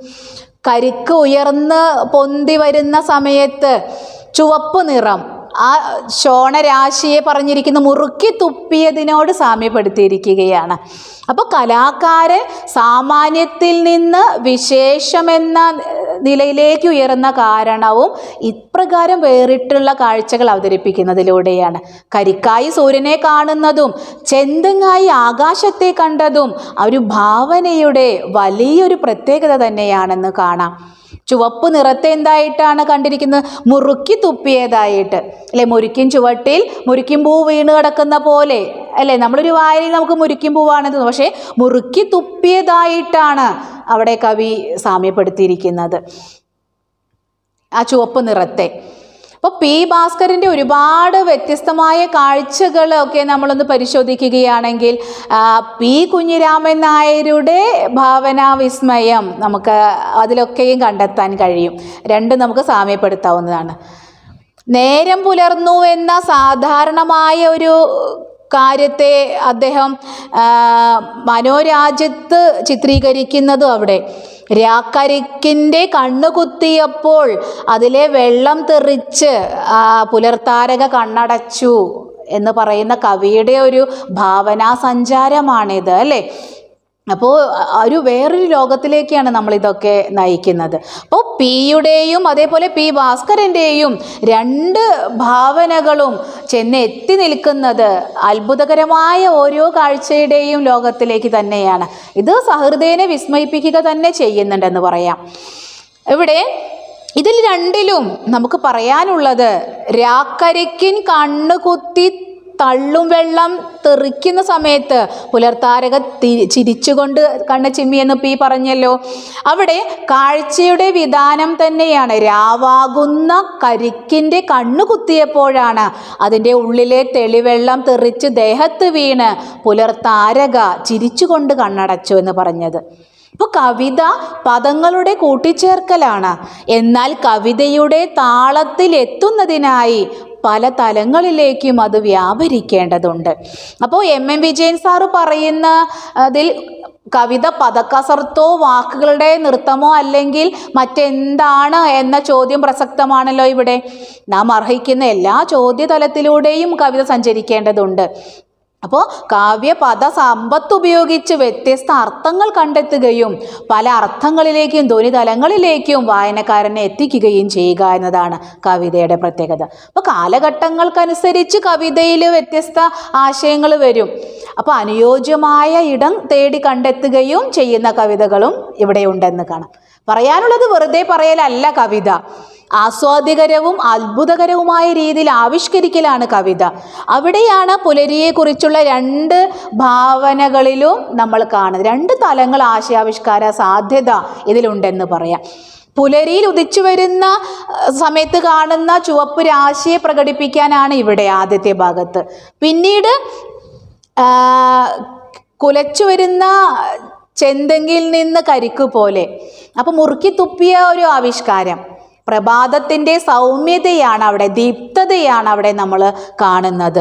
കരിക്ക് ഉയർന്ന് പൊന്തി വരുന്ന സമയത്ത് ചുവപ്പ് നിറം ആ ശോണരാശിയെ പറഞ്ഞിരിക്കുന്ന മുറുക്കി തുപ്പിയതിനോട് സാമ്യപ്പെടുത്തിയിരിക്കുകയാണ്. അപ്പോൾ കലാകാരൻ സാമാന്യത്തിൽ നിന്ന് വിശേഷമെന്ന നിലയിലേക്ക് ഉയർന്ന കാരണവും ഇപ്രകാരം വേറിട്ടുള്ള കാഴ്ചകൾ അവതരിപ്പിക്കുന്നതിലൂടെയാണ്. കരിക്കായി സൂര്യനെ കാണുന്നതും ചെന്തെങ്ങായി ആകാശത്തെ കണ്ടതും ഒരു ഭാവനയുടെ വലിയൊരു പ്രത്യേകത തന്നെയാണെന്ന് കാണാം. ചുവപ്പ് നിറത്തെ എന്തായിട്ടാണ് കണ്ടിരിക്കുന്നത്? മുറുക്കി തുപ്പിയതായിട്ട്. അല്ലെ? മുരിക്കും ചുവട്ടിൽ മുരിക്കും പൂ വീണ് കിടക്കുന്ന പോലെ. അല്ലേ? നമ്മളൊരു വായനയിൽ നമുക്ക് മുരിക്കും പൂവാണ് പക്ഷേ മുറുക്കി തുപ്പിയതായിട്ടാണ് അവിടെ കവി സാമ്യപ്പെടുത്തിയിരിക്കുന്നത്. ആ ചുവപ്പ് നിറത്തെ. അപ്പോൾ പി ഭാസ്കറിന്റെ ഒരുപാട് വ്യത്യസ്തമായ കാഴ്ചകൾ ഒക്കെ നമ്മളൊന്ന് പരിശോധിക്കുകയാണെങ്കിൽ പി കുഞ്ഞിരാമൻ നായരുടെ ഭാവനാ വിസ്മയം നമുക്ക് അതിലൊക്കെയും കണ്ടെത്താൻ കഴിയും. രണ്ടും നമുക്ക് സാമ്യപ്പെടുത്താവുന്നതാണ്. നേരം പുലർന്നു എന്ന സാധാരണമായ ഒരു കാര്യത്തെ അദ്ദേഹം മനോരാജ്യത്ത് ചിത്രീകരിക്കുന്നതും അവിടെ. രാക്കരിക്കിന്റെ കണ്ണു കുത്തിയപ്പോൾ അതിലെ വെള്ളം തെറിച്ച് പുലർത്താരക കണ്ണടച്ചു എന്ന് പറയുന്ന കവിയുടെ ഒരു ഭാവനാ സഞ്ചാരമാണിത് അല്ലേ? അപ്പോൾ ഒരു വേറൊരു ലോകത്തിലേക്കാണ് നമ്മളിതൊക്കെ നയിക്കുന്നത്. അപ്പോൾ പിയുടെയും അതേപോലെ പി ഭാസ്കരന്റെയും രണ്ട് ഭാവനകളും ചെന്ന് എത്തി നിൽക്കുന്നത് അത്ഭുതകരമായ ഓരോ കാഴ്ചയുടെയും ലോകത്തിലേക്ക് തന്നെയാണ്. ഇത് സഹൃദയനെ വിസ്മയിപ്പിക്കുക തന്നെ ചെയ്യുന്നുണ്ടെന്ന് പറയാം. ഇവിടെ ഇതിൽ രണ്ടിലും നമുക്ക് പറയാനുള്ളത് രാക്കരയ്ക്കിൻ കണ്ണുകുത്തി തള്ളും വെള്ളം തെറിക്കുന്ന സമയത്ത് പുലർത്താരക ചിരിച്ചുകൊണ്ട് കണ്ണ ചിമ്മി എന്ന് പി പറഞ്ഞല്ലോ. അവിടെ കാഴ്ചയുടെ വിധാനം തന്നെയാണ്. രാവാകുന്ന കരിക്കിന്റെ കണ്ണു കുത്തിയപ്പോഴാണ് അതിന്റെ ഉള്ളിലെ തെളിവെള്ളം തെറിച്ച് ദേഹത്ത് വീണ് പുലർത്താരക ചിരിച്ചുകൊണ്ട് കണ്ണടച്ചു എന്ന് പറഞ്ഞത്. ഇപ്പോൾ കവിത പദങ്ങളുടെ കൂട്ടിച്ചേർക്കലാണ്. എന്നാൽ കവിതയുടെ താളത്തിൽ എത്തുന്നതിനായി പല തലങ്ങളിലേക്കും അത് വ്യാപരിക്കേണ്ടതുണ്ട്. അപ്പോൾ എം. എം. വിജയൻ സാറ് പറയുന്ന അതിൽ കവിത പദക്കസർത്തോ വാക്കുകളുടെ നൃത്തമോ അല്ലെങ്കിൽ മറ്റെന്താണ് എന്ന ചോദ്യം പ്രസക്തമാണല്ലോ ഇവിടെ. നാം അർഹിക്കുന്ന എല്ലാ ചോദ്യതലത്തിലൂടെയും കവിത സഞ്ചരിക്കേണ്ടതുണ്ട്. അപ്പോൾ കാവ്യപദ സമ്പത്ത് ഉപയോഗിച്ച് വ്യത്യസ്ത അർത്ഥങ്ങൾ കണ്ടെത്തുകയും പല അർത്ഥങ്ങളിലേക്കും ധ്വനിതലങ്ങളിലേക്കും വായനക്കാരനെ എത്തിക്കുകയും ചെയ്യുക എന്നതാണ് കവിതയുടെ പ്രത്യേകത. അപ്പോൾ കാലഘട്ടങ്ങൾക്കനുസരിച്ച് കവിതയിൽ വ്യത്യസ്ത ആശയങ്ങൾ വരും. അപ്പോൾ അനുയോജ്യമായ ഇടം തേടി കണ്ടെത്തുകയും ചെയ്യുന്ന കവിതകളും ഇവിടെ ഉണ്ടെന്ന് കാണാം. പറയാനുള്ളത് വെറുതെ പറയലല്ല കവിത. ആസ്വാദ്യകരവും അത്ഭുതകരവുമായ രീതിയിൽ ആവിഷ്കരിക്കലാണ് കവിത. അവിടെയാണ് പുലരിയെക്കുറിച്ചുള്ള രണ്ട് ഭാവനകളിലും നമ്മൾ കാണുന്നത്. രണ്ട് തലങ്ങൾ ആശയാവിഷ്കാര സാധ്യത ഇതിലുണ്ടെന്ന് പറയാം. പുലരിയിൽ ഉദിച്ചു വരുന്ന സമയത്ത് കാണുന്ന ചുവപ്പ് രാശിയെ പ്രകടിപ്പിക്കാനാണ് ഇവിടെ ആദ്യത്തെ ഭാഗത്ത്. പിന്നീട് കുലച്ചു വരുന്ന ചെന്തെങ്കിൽ നിന്ന് കരിക്ക് പോലെ. അപ്പോൾ മുറുക്കി തുപ്പിയ ഒരു ആവിഷ്കാരം. പ്രഭാതത്തിന്റെ സൗമ്യതയാണ് അവിടെ ദീപ്തതയാണ് അവിടെ നമ്മൾ കാണുന്നത്.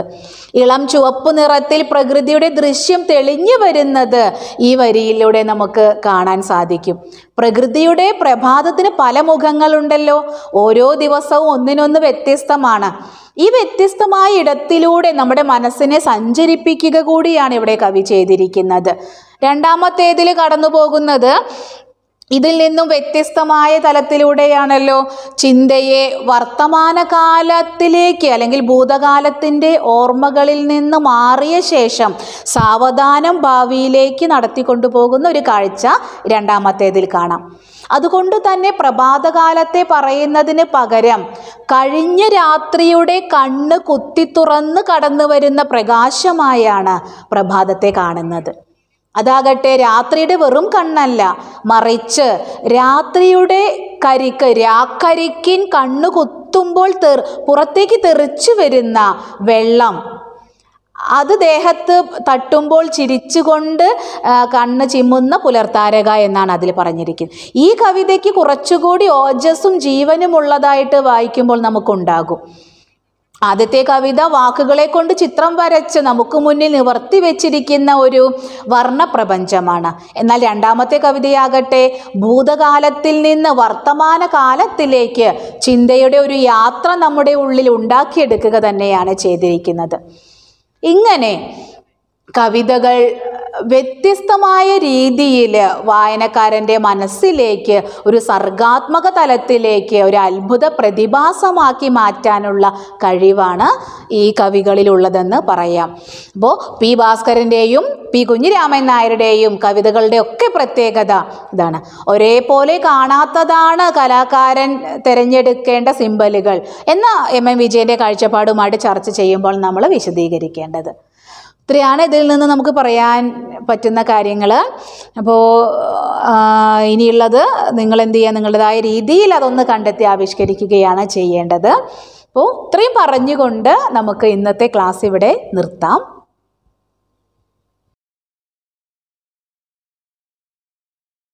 ഇളം ചുവപ്പ് നിറത്തിൽ പ്രകൃതിയുടെ ദൃശ്യം തെളിഞ്ഞു വരുന്നത് ഈ വരിയിലൂടെ നമുക്ക് കാണാൻ സാധിക്കും. പ്രകൃതിയുടെ പ്രഭാതത്തിന് പല മുഖങ്ങളുണ്ടല്ലോ. ഓരോ ദിവസവും ഒന്നിനൊന്ന് വ്യത്യസ്തമാണ്. ഈ വ്യത്യസ്തമായ ഇടത്തിലൂടെ നമ്മുടെ മനസ്സിനെ സഞ്ചരിപ്പിക്കുക കൂടിയാണ് ഇവിടെ കവി ചെയ്തിരിക്കുന്നത്. രണ്ടാമത്തേതിൽ കടന്നു പോകുന്നത് ഇതിൽ നിന്നും വ്യത്യസ്തമായ തലത്തിലൂടെയാണല്ലോ ചിന്തയെ വർത്തമാനകാലത്തിലേക്ക് അല്ലെങ്കിൽ ഭൂതകാലത്തിന്റെ ഓർമ്മകളിൽ നിന്ന് മാറിയ ശേഷം സാവധാനം ഭാവിയിലേക്ക് നടത്തിക്കൊണ്ടുപോകുന്ന ഒരു കാഴ്ച രണ്ടാമത്തേതിൽ കാണാം. അതുകൊണ്ട് തന്നെ പ്രഭാതകാലത്തെ പറയുന്നതിന് പകരം കഴിഞ്ഞ രാത്രിയുടെ കണ്ണ് കുത്തി തുറന്ന് കടന്നു വരുന്ന പ്രകാശമായാണ് പ്രഭാതത്തെ കാണുന്നത്. അതാകട്ടെ രാത്രിയുടെ വെറും കണ്ണല്ല മറിച്ച് രാത്രിയുടെ കരിക്ക് രാക്കരിക്കിൻ കണ്ണു കുത്തുമ്പോൾ തെർ പുറത്തേക്ക് തെറിച്ചു വരുന്ന വെള്ളം. അത് ദേഹത്ത് തട്ടുമ്പോൾ ചിരിച്ചുകൊണ്ട് കണ്ണ് ചിമ്മുന്ന പുലർത്താരക എന്നാണ് അതിൽ പറഞ്ഞിരിക്കുന്നത്. ഈ കവിതയ്ക്ക് കുറച്ചുകൂടി ഓജസ്സും ജീവനും ഉള്ളതായിട്ട് വായിക്കുമ്പോൾ നമുക്കുണ്ടാകും. ആദ്യത്തെ കവിത വാക്കുകളെ കൊണ്ട് ചിത്രം വരച്ച് നമുക്ക് മുന്നിൽ നിവർത്തി വെച്ചിരിക്കുന്ന ഒരു വർണപ്രപഞ്ചമാണ്. എന്നാൽ രണ്ടാമത്തെ കവിതയാകട്ടെ ഭൂതകാലത്തിൽ നിന്ന് വർത്തമാന കാലത്തിലേക്ക് ചിന്തയുടെ ഒരു യാത്ര നമ്മുടെ ഉള്ളിൽ ഉണ്ടാക്കിയെടുക്കുക തന്നെയാണ് ചെയ്തിരിക്കുന്നത്. ഇങ്ങനെ കവിതകൾ വ്യത്യസ്തമായ രീതിയിൽ വായനക്കാരന്റെ മനസ്സിലേക്ക് ഒരു സർഗാത്മക തലത്തിലേക്ക് ഒരു അത്ഭുത പ്രതിഭാസമാക്കി മാറ്റാനുള്ള കഴിവാണ് ഈ കവികളിലുള്ളതെന്ന് പറയാം. അപ്പോൾ പി ഭാസ്കരന്റെയും പി കുഞ്ഞിരാമൻ നായരുടെയും കവിതകളുടെ ഒക്കെ പ്രത്യേകത ഇതാണ്. ഒരേപോലെ കാണാത്തതാണ് കലാകാരൻ തിരഞ്ഞെടുക്കേണ്ട സിമ്പലുകൾ. എന്ന എം എം വിജയന്റെ കാഴ്ചപ്പാടുമായിട്ട് ചർച്ച ചെയ്യുമ്പോൾ നമ്മൾ വിശദീകരിക്കേണ്ടത്. ഇത്രയാണ് ഇതിൽ നിന്ന് നമുക്ക് പറയാൻ പറ്റുന്ന കാര്യങ്ങൾ. അപ്പോൾ ഇനിയുള്ളത് നിങ്ങൾ എന്ത് ചെയ്യുക നിങ്ങളുടേതായ രീതിയിൽ അതൊന്ന് കണ്ടെത്തി ആവിഷ്കരിക്കുകയാണ് ചെയ്യേണ്ടത്. അപ്പോൾ ഇത്രയും പറഞ്ഞുകൊണ്ട് നമുക്ക് ഇന്നത്തെ ക്ലാസ് ഇവിടെ നിർത്താം.